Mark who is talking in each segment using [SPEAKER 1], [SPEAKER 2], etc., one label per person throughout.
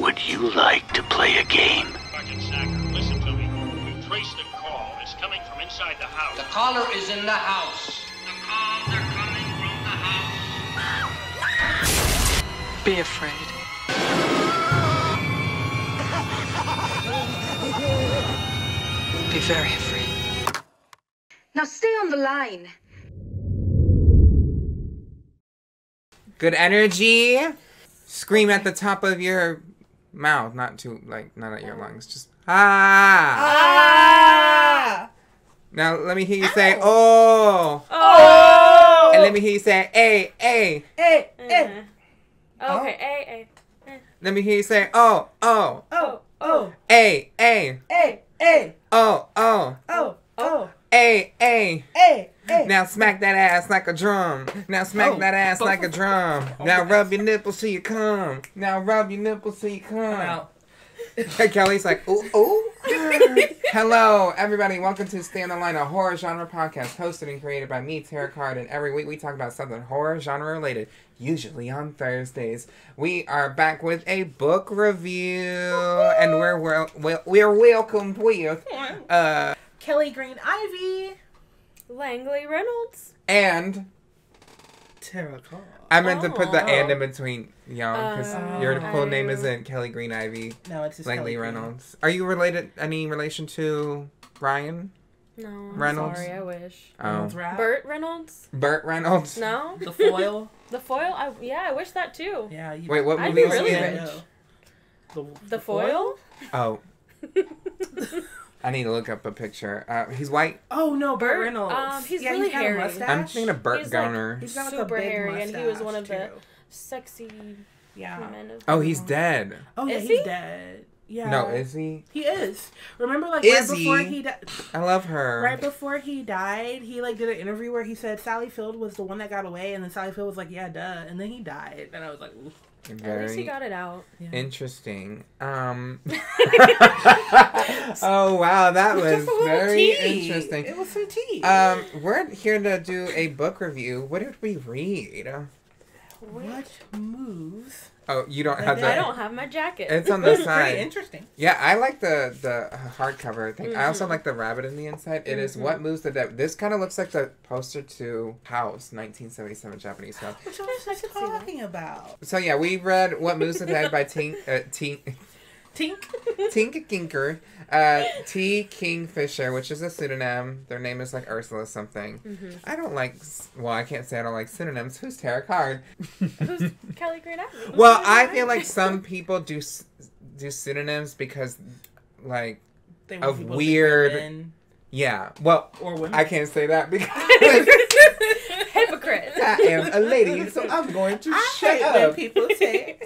[SPEAKER 1] Would you like to play a game?
[SPEAKER 2] Sergeant Sacker, listen to me. We've traced the call. It's coming from inside the house.
[SPEAKER 3] The caller is in the house.
[SPEAKER 2] The calls are coming from the house.
[SPEAKER 4] Be afraid. Be very afraid.
[SPEAKER 5] Now stay on the line.
[SPEAKER 6] Good energy. Scream at the top of your mouth, not too like not at your lungs. Just ah.
[SPEAKER 7] Ah!
[SPEAKER 6] Now let me hear you say oh,
[SPEAKER 7] Oh!
[SPEAKER 6] and let me hear you say a a.
[SPEAKER 7] Hey, hey.
[SPEAKER 8] Okay, A, A.
[SPEAKER 6] Let me hear you say oh oh
[SPEAKER 7] Oh, oh,
[SPEAKER 6] a a
[SPEAKER 7] hey, hey,
[SPEAKER 6] oh oh
[SPEAKER 7] oh, oh,
[SPEAKER 6] a a.
[SPEAKER 7] hey, hey.
[SPEAKER 6] Now smack that ass like a drum. Now smack
[SPEAKER 7] Oh.
[SPEAKER 6] that ass like a drum. Now rub your nipples till you come. Now rub your nipples till you come.
[SPEAKER 7] Out.
[SPEAKER 6] Kelli's like, ooh, ooh. Hello, everybody. Welcome to Stay on the Line, a horror genre podcast hosted and created by me, Terrah Card. And every week we talk about something horror genre related, usually on Thursdays. We are back with a book review, and we're well, well we're welcomed with uh
[SPEAKER 7] Kelli Green Ivy.
[SPEAKER 8] Langley Reynolds.
[SPEAKER 6] and
[SPEAKER 7] Tara Call.
[SPEAKER 6] I meant to put the
[SPEAKER 8] Oh.
[SPEAKER 6] and in between y'all because
[SPEAKER 8] Oh.
[SPEAKER 6] your full name isn't Kelli Green Ivy.
[SPEAKER 7] No, it's just
[SPEAKER 6] Langley
[SPEAKER 7] Kelli Green.
[SPEAKER 6] Reynolds. Are you related? Any relation to Ryan?
[SPEAKER 8] No, I'm
[SPEAKER 6] Reynolds?
[SPEAKER 8] sorry, I wish.
[SPEAKER 6] Oh,
[SPEAKER 7] Reynolds rap.
[SPEAKER 8] Burt Reynolds?
[SPEAKER 6] Burt Reynolds.
[SPEAKER 8] No?
[SPEAKER 7] The foil.
[SPEAKER 8] The foil? I, yeah, I wish that too.
[SPEAKER 7] yeah. You,
[SPEAKER 6] Wait, what
[SPEAKER 8] I'd
[SPEAKER 6] movie
[SPEAKER 8] be
[SPEAKER 6] is
[SPEAKER 8] really
[SPEAKER 6] he in?
[SPEAKER 8] rich.
[SPEAKER 7] The,
[SPEAKER 8] The foil?
[SPEAKER 6] Oh, I need to look up a picture. Uh, he's white.
[SPEAKER 7] Oh no, Burt,
[SPEAKER 8] Burt,
[SPEAKER 7] Reynolds.
[SPEAKER 8] um, he's
[SPEAKER 7] yeah,
[SPEAKER 8] really
[SPEAKER 7] got a
[SPEAKER 8] hairy.
[SPEAKER 7] mustache.
[SPEAKER 6] I'm thinking of Burt
[SPEAKER 8] He's like-
[SPEAKER 7] He's got like
[SPEAKER 8] super
[SPEAKER 7] a big
[SPEAKER 8] hairy, and he was one of the- Sexy
[SPEAKER 7] Yeah.
[SPEAKER 8] men of
[SPEAKER 6] oh, he's dead.
[SPEAKER 7] Oh yeah,
[SPEAKER 8] Is
[SPEAKER 7] he's
[SPEAKER 8] he?
[SPEAKER 7] dead. Yeah.
[SPEAKER 6] No, is he?
[SPEAKER 7] he is? Remember, like
[SPEAKER 6] Is
[SPEAKER 7] right before
[SPEAKER 6] he?
[SPEAKER 7] he died.
[SPEAKER 6] I love her.
[SPEAKER 7] Right before he died, he like did an interview where he said Sally Field was the one that got away, and then Sally Field was like, "Yeah, duh," and then he died, and I was like, Ooh.
[SPEAKER 8] At least he got it out.
[SPEAKER 6] interesting. Um. oh wow, that was very
[SPEAKER 7] tea.
[SPEAKER 6] interesting.
[SPEAKER 7] It was some tea.
[SPEAKER 6] Um, we're here to do a book review. What did we read?
[SPEAKER 7] what moves?
[SPEAKER 6] Oh, you don't
[SPEAKER 7] I
[SPEAKER 6] have
[SPEAKER 7] did.
[SPEAKER 6] the.
[SPEAKER 8] I don't have my jacket.
[SPEAKER 6] It's on the
[SPEAKER 7] was pretty
[SPEAKER 6] side.
[SPEAKER 7] interesting.
[SPEAKER 6] Yeah, I like the the hardcover thing. I also
[SPEAKER 8] Mhm.
[SPEAKER 6] like the rabbit in the inside. It is
[SPEAKER 8] Mhm.
[SPEAKER 6] what moves the devil. This kind of looks like the poster to House, 1977 Japanese house.
[SPEAKER 7] What y'all
[SPEAKER 8] I
[SPEAKER 7] just
[SPEAKER 8] could
[SPEAKER 7] talking about?
[SPEAKER 6] So yeah, we read What Moves the Dead by Tink uh, Tink
[SPEAKER 7] Tink.
[SPEAKER 6] Tink Kinker, uh, T Kingfisher, which is a pseudonym. Their name is like Ursula something.
[SPEAKER 8] Mhm.
[SPEAKER 6] I don't like. Well, I can't say I don't like pseudonyms. Who's Tara Card?
[SPEAKER 8] Who's Kelli Green
[SPEAKER 6] well, I feel like some people do do pseudonyms because, like,
[SPEAKER 7] They
[SPEAKER 6] Of
[SPEAKER 7] want people to think
[SPEAKER 6] weird- yeah. Well,
[SPEAKER 7] or women.
[SPEAKER 6] I can't say that because
[SPEAKER 8] Hypocrite.
[SPEAKER 6] I am a lady, so I'm going to
[SPEAKER 7] I
[SPEAKER 6] shut
[SPEAKER 7] hate when
[SPEAKER 6] up.
[SPEAKER 7] people say.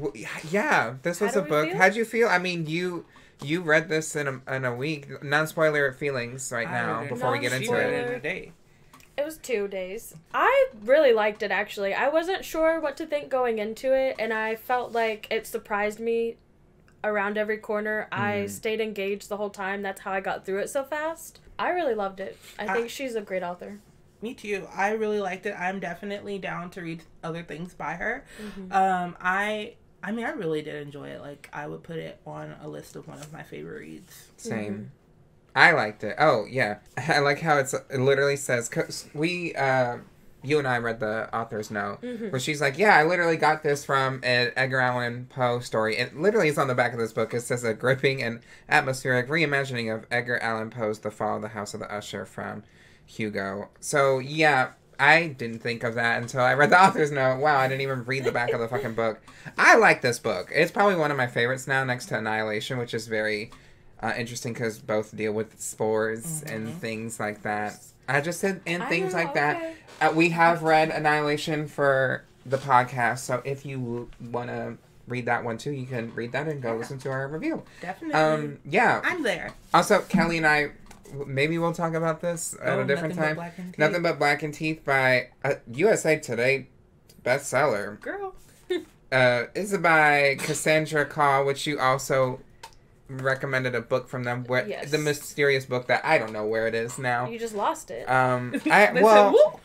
[SPEAKER 6] W- Yeah, this was a book.
[SPEAKER 8] feel?
[SPEAKER 6] How'd you feel? I mean, you you read this in a in a week. Non spoiler feelings right
[SPEAKER 7] I
[SPEAKER 6] now before we get into
[SPEAKER 7] read
[SPEAKER 6] it.
[SPEAKER 7] in a day.
[SPEAKER 8] It was two days. I really liked it actually. I wasn't sure what to think going into it, and I felt like it surprised me around every corner. I
[SPEAKER 6] Mhm.
[SPEAKER 8] stayed engaged the whole time. That's how I got through it so fast. I really loved it. I
[SPEAKER 7] I-
[SPEAKER 8] think she's a great author.
[SPEAKER 7] Me too. I really liked it. I'm definitely down to read other things by her.
[SPEAKER 8] Mhm.
[SPEAKER 7] Um, I I mean, I really did enjoy it. Like, I would put it on a list of one of my favorite reads.
[SPEAKER 6] Same. I liked it. Oh yeah, I like how it's it literally says 'cause we uh, you and I read the author's note
[SPEAKER 8] Mhm.
[SPEAKER 6] where she's like, yeah, I literally got this from an Edgar Allan Poe story. It literally is on the back of this book. It says a gripping and atmospheric reimagining of Edgar Allan Poe's The Fall of the House of the Usher from Hugo. So yeah. I didn't think of that until I read the author's note. Wow, I didn't even read the back of the fucking book. I like this book. It's probably one of my favorites now, next to Annihilation, which is very uh, interesting because both deal with spores and
[SPEAKER 7] Mhm.
[SPEAKER 6] things like that. I just said and things
[SPEAKER 8] know,
[SPEAKER 6] like that. Uh, we have read Annihilation for the podcast, so if you want to read that one too, you can read that and go
[SPEAKER 7] Yeah.
[SPEAKER 6] listen to our review.
[SPEAKER 7] Definitely.
[SPEAKER 6] Um, yeah.
[SPEAKER 7] I'm there.
[SPEAKER 6] Also, Kelli and I, maybe we'll talk about this at
[SPEAKER 7] Oh,
[SPEAKER 6] a different
[SPEAKER 7] Nothing But
[SPEAKER 6] time.
[SPEAKER 7] Black and
[SPEAKER 6] Nothing but Black and Teeth by uh, USA Today bestseller.
[SPEAKER 7] Girl.
[SPEAKER 6] Uh, it's by Cassandra Khaw, which you also recommended a book from them. Where
[SPEAKER 8] Yes.
[SPEAKER 6] the mysterious book that I don't know where it is now.
[SPEAKER 8] You just lost it.
[SPEAKER 6] Um, I
[SPEAKER 7] They said,
[SPEAKER 6] well,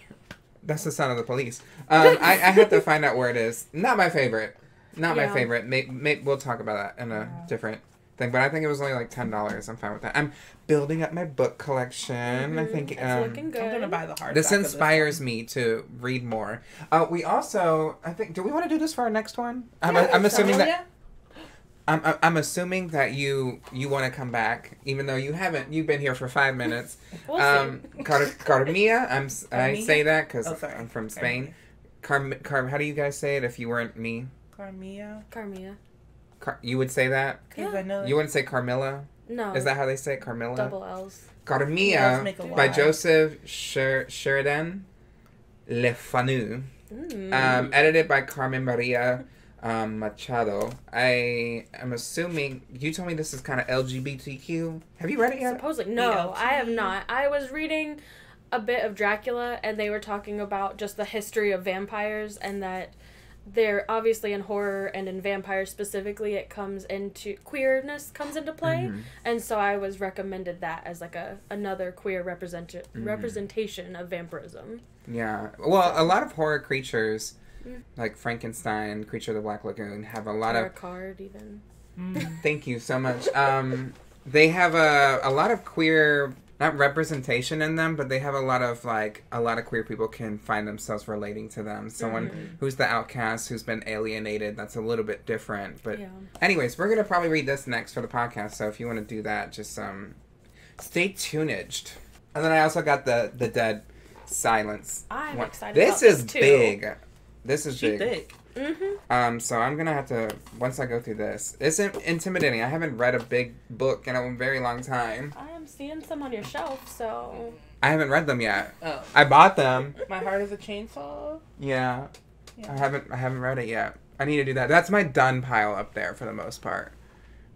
[SPEAKER 6] that's the sound of the police. Um, I, I have to find out where it is. Not my favorite. Not
[SPEAKER 8] Yeah.
[SPEAKER 6] my favorite. May, may, we'll talk about that in a different thing. But I think it was only like ten dollars. I'm fine with that. I'm building up my book collection. I think
[SPEAKER 8] It's
[SPEAKER 6] um,
[SPEAKER 8] looking good.
[SPEAKER 7] I'm gonna buy the hard.
[SPEAKER 6] this inspires me to read more. Uh, we also, I think, do we want to do this for our next one? I'm, I'm assuming that I'm, I'm- I'm assuming that you you want to come back, even though you haven't. You've been here for five minutes.
[SPEAKER 8] We'll
[SPEAKER 6] um, Car- Carmilla, I'm s- I
[SPEAKER 7] Carmilla?
[SPEAKER 6] say that because
[SPEAKER 7] Oh.
[SPEAKER 6] I'm from Spain. Carm, Carm, how do you guys say it? If you weren't me,
[SPEAKER 7] Carmia.
[SPEAKER 8] Carmia.
[SPEAKER 6] Car- you would say that.
[SPEAKER 8] Yeah.
[SPEAKER 7] I know
[SPEAKER 6] You wouldn't say Carmilla.
[SPEAKER 8] No.
[SPEAKER 6] Is that how they say it? Carmilla?
[SPEAKER 8] double L's?
[SPEAKER 6] Carmilla
[SPEAKER 7] Let's make a
[SPEAKER 6] by Joseph Sher- Sheridan Le Fanu.
[SPEAKER 8] Mm.
[SPEAKER 6] Um, edited by Carmen Maria um, Machado. I am assuming you told me this is kind of LGBTQ. Have you read it yet?
[SPEAKER 8] Supposedly, no, I have not. I was reading a bit of Dracula, and they were talking about just the history of vampires, and that they're obviously in horror and in vampires specifically, it comes into queerness comes into play,
[SPEAKER 6] Mm-hmm.
[SPEAKER 8] and so I was recommended that as like a another queer represent-
[SPEAKER 6] Mm-hmm.
[SPEAKER 8] representation of vampirism.
[SPEAKER 6] Yeah. Well, a lot of horror creatures,
[SPEAKER 8] Mm.
[SPEAKER 6] like Frankenstein, Creature of the Black Lagoon, have a lot
[SPEAKER 8] Or a
[SPEAKER 6] of.
[SPEAKER 8] card even.
[SPEAKER 6] Thank you so much. Um, they have a a lot of queer. Not representation in them, but they have a lot of like a lot of queer people can find themselves relating to them. Someone
[SPEAKER 8] Mm-hmm.
[SPEAKER 6] who's the outcast, who's been alienated, that's a little bit different. But
[SPEAKER 8] Yeah.
[SPEAKER 6] anyways, we're gonna probably read this next for the podcast. So if you want to do that, just um, stay tuned. And then I also got the the dead silence.
[SPEAKER 8] I'm
[SPEAKER 6] one.
[SPEAKER 8] excited
[SPEAKER 6] This
[SPEAKER 8] about
[SPEAKER 6] is
[SPEAKER 8] this, too.
[SPEAKER 6] big. This is
[SPEAKER 7] She
[SPEAKER 6] big.
[SPEAKER 7] thick.
[SPEAKER 8] Mm-hmm.
[SPEAKER 6] Um, so I'm gonna have to once I go through this. It's in- intimidating. I haven't read a big book in a very long time.
[SPEAKER 8] I am seeing some on your shelf, so
[SPEAKER 6] I haven't read them yet.
[SPEAKER 7] Oh,
[SPEAKER 6] I bought them.
[SPEAKER 7] my heart is a chainsaw.
[SPEAKER 6] Yeah.
[SPEAKER 7] Yeah.
[SPEAKER 6] I haven't I haven't read it yet. I need to do that. That's my done pile up there for the most part.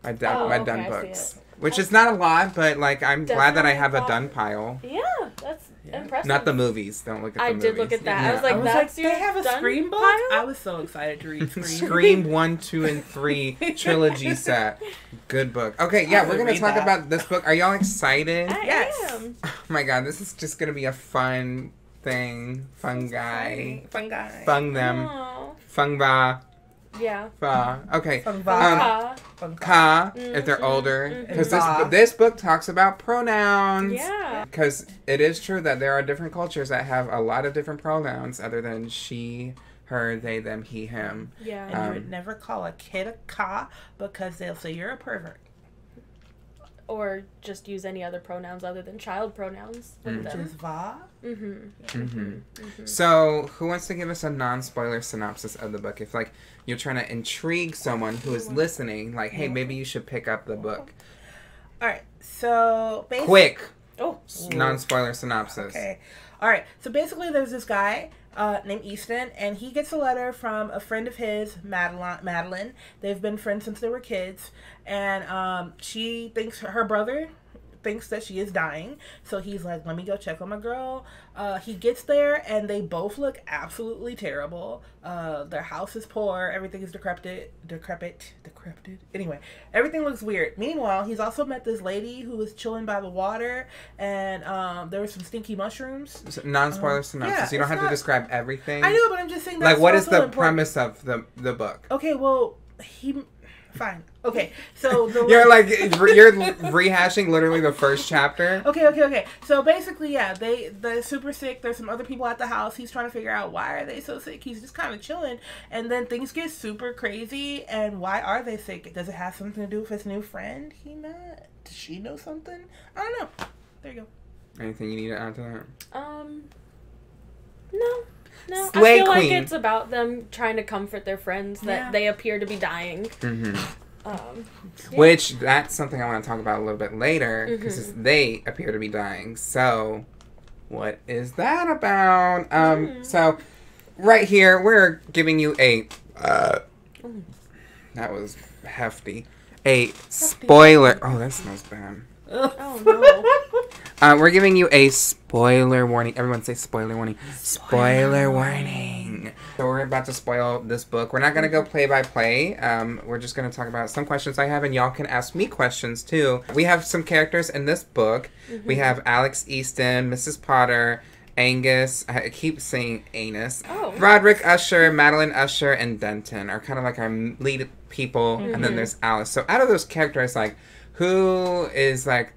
[SPEAKER 6] My done
[SPEAKER 8] Oh,
[SPEAKER 6] my
[SPEAKER 8] okay,
[SPEAKER 6] done
[SPEAKER 8] I see
[SPEAKER 6] books.
[SPEAKER 8] it.
[SPEAKER 6] Which is not a lot, but like I'm glad that I
[SPEAKER 8] Definitely
[SPEAKER 6] have a
[SPEAKER 8] thought-
[SPEAKER 6] done pile.
[SPEAKER 8] yeah, that's
[SPEAKER 7] Yeah.
[SPEAKER 8] impressive.
[SPEAKER 6] Not the movies. Don't look at the movies.
[SPEAKER 8] I
[SPEAKER 6] movies.
[SPEAKER 8] did look at that. I was like,
[SPEAKER 7] I was
[SPEAKER 8] that's
[SPEAKER 7] like,
[SPEAKER 8] your
[SPEAKER 7] they have a
[SPEAKER 8] done
[SPEAKER 7] Scream book.
[SPEAKER 8] pile?
[SPEAKER 7] I was so excited to read Scream.
[SPEAKER 6] Scream one, two, and three trilogy set. Good book. Okay, yeah,
[SPEAKER 7] I
[SPEAKER 6] we're gonna talk
[SPEAKER 7] that.
[SPEAKER 6] about this book. Are y'all excited?
[SPEAKER 8] I
[SPEAKER 7] Yes.
[SPEAKER 8] am.
[SPEAKER 6] Oh my god, this is just gonna be a fun thing. Fun guy.
[SPEAKER 7] Fun guy.
[SPEAKER 6] Fung them.
[SPEAKER 8] Aw.
[SPEAKER 6] Fung ba.
[SPEAKER 8] Yeah.
[SPEAKER 6] Ba. Okay.
[SPEAKER 7] Fun
[SPEAKER 6] Um,
[SPEAKER 7] vibe.
[SPEAKER 8] Ah,
[SPEAKER 7] Fun
[SPEAKER 6] Ka, if they're older. Because this,
[SPEAKER 7] Ba.
[SPEAKER 6] this book talks about pronouns.
[SPEAKER 8] yeah.
[SPEAKER 6] Because it is true that there are different cultures that have a lot of different pronouns other than she, her, they, them, he, him.
[SPEAKER 8] Yeah.
[SPEAKER 7] And you
[SPEAKER 6] Um,
[SPEAKER 7] would never call a kid a ka because they'll say you're a pervert.
[SPEAKER 8] Or just use any other pronouns other than child pronouns with
[SPEAKER 6] Mm.
[SPEAKER 7] Which
[SPEAKER 8] them.
[SPEAKER 7] is va.
[SPEAKER 8] Mm-hmm.
[SPEAKER 6] hmm So, who wants to give us a non-spoiler synopsis of the book? If like you're trying to intrigue someone who is listening, like, hey, maybe you should pick up the book.
[SPEAKER 7] All right. So basically,
[SPEAKER 6] Quick,
[SPEAKER 8] Oh.
[SPEAKER 6] non-spoiler synopsis.
[SPEAKER 7] Okay. All right. So basically, there's this guy uh, named Easton, and he gets a letter from a friend of his, Madeline. Madeline. They've been friends since they were kids, and um, she thinks her brother thinks that she is dying. So he's like, "Let me go check on my girl." Uh, he gets there, and they both look absolutely terrible. Uh, their house is poor. Everything is decrepit, decrepit, decrepit. Anyway, everything looks weird. Meanwhile, he's also met this lady who was chilling by the water, and um, there were some stinky mushrooms.
[SPEAKER 6] So, non-spoiler synopsis.
[SPEAKER 7] yeah,
[SPEAKER 6] you don't have to describe everything.
[SPEAKER 7] I know, but I'm just saying.
[SPEAKER 6] Like, what is the
[SPEAKER 7] important.
[SPEAKER 6] premise of the the book?
[SPEAKER 7] Okay, well, he. Fine. Okay, so the
[SPEAKER 6] You're like you're rehashing literally the first chapter.
[SPEAKER 7] Okay, okay, okay. So basically, yeah, they they're super sick. There's some other people at the house. He's trying to figure out why are they so sick. He's just kind of chilling, and then things get super crazy. And why are they sick? Does it have something to do with his new friend he met? Does she know something? I don't know. There you go.
[SPEAKER 6] Anything you need to add to that?
[SPEAKER 8] Um. No. No.
[SPEAKER 6] Slay
[SPEAKER 8] I feel
[SPEAKER 6] Queen.
[SPEAKER 8] like it's about them trying to comfort their friends that
[SPEAKER 7] Yeah.
[SPEAKER 8] they appear to be dying.
[SPEAKER 6] hmm
[SPEAKER 8] Um. Yeah.
[SPEAKER 6] Which that's something I want to talk about a little bit later because
[SPEAKER 8] Mm-hmm.
[SPEAKER 6] they appear to be dying. So, what is that about? Um,
[SPEAKER 8] Mm.
[SPEAKER 6] so right here we're giving you a. Uh, that was hefty. A spoiler. Oh, that smells bad.
[SPEAKER 8] Oh no.
[SPEAKER 6] Uh, we're giving you a spoiler warning. Everyone say spoiler warning. Spoiler, warning. So we're about to spoil this book. We're not gonna go play by play. Um, we're just gonna talk about some questions I have, and y'all can ask me questions too. We have some characters in this book. We have Alex Easton, Mrs. Potter, Angus. I keep saying Anus.
[SPEAKER 8] Oh.
[SPEAKER 6] Roderick Usher, Madeline Usher, and Denton are kind of like our lead people, and
[SPEAKER 8] Mm-hmm.
[SPEAKER 6] then there's Alice. So out of those characters, like, who is like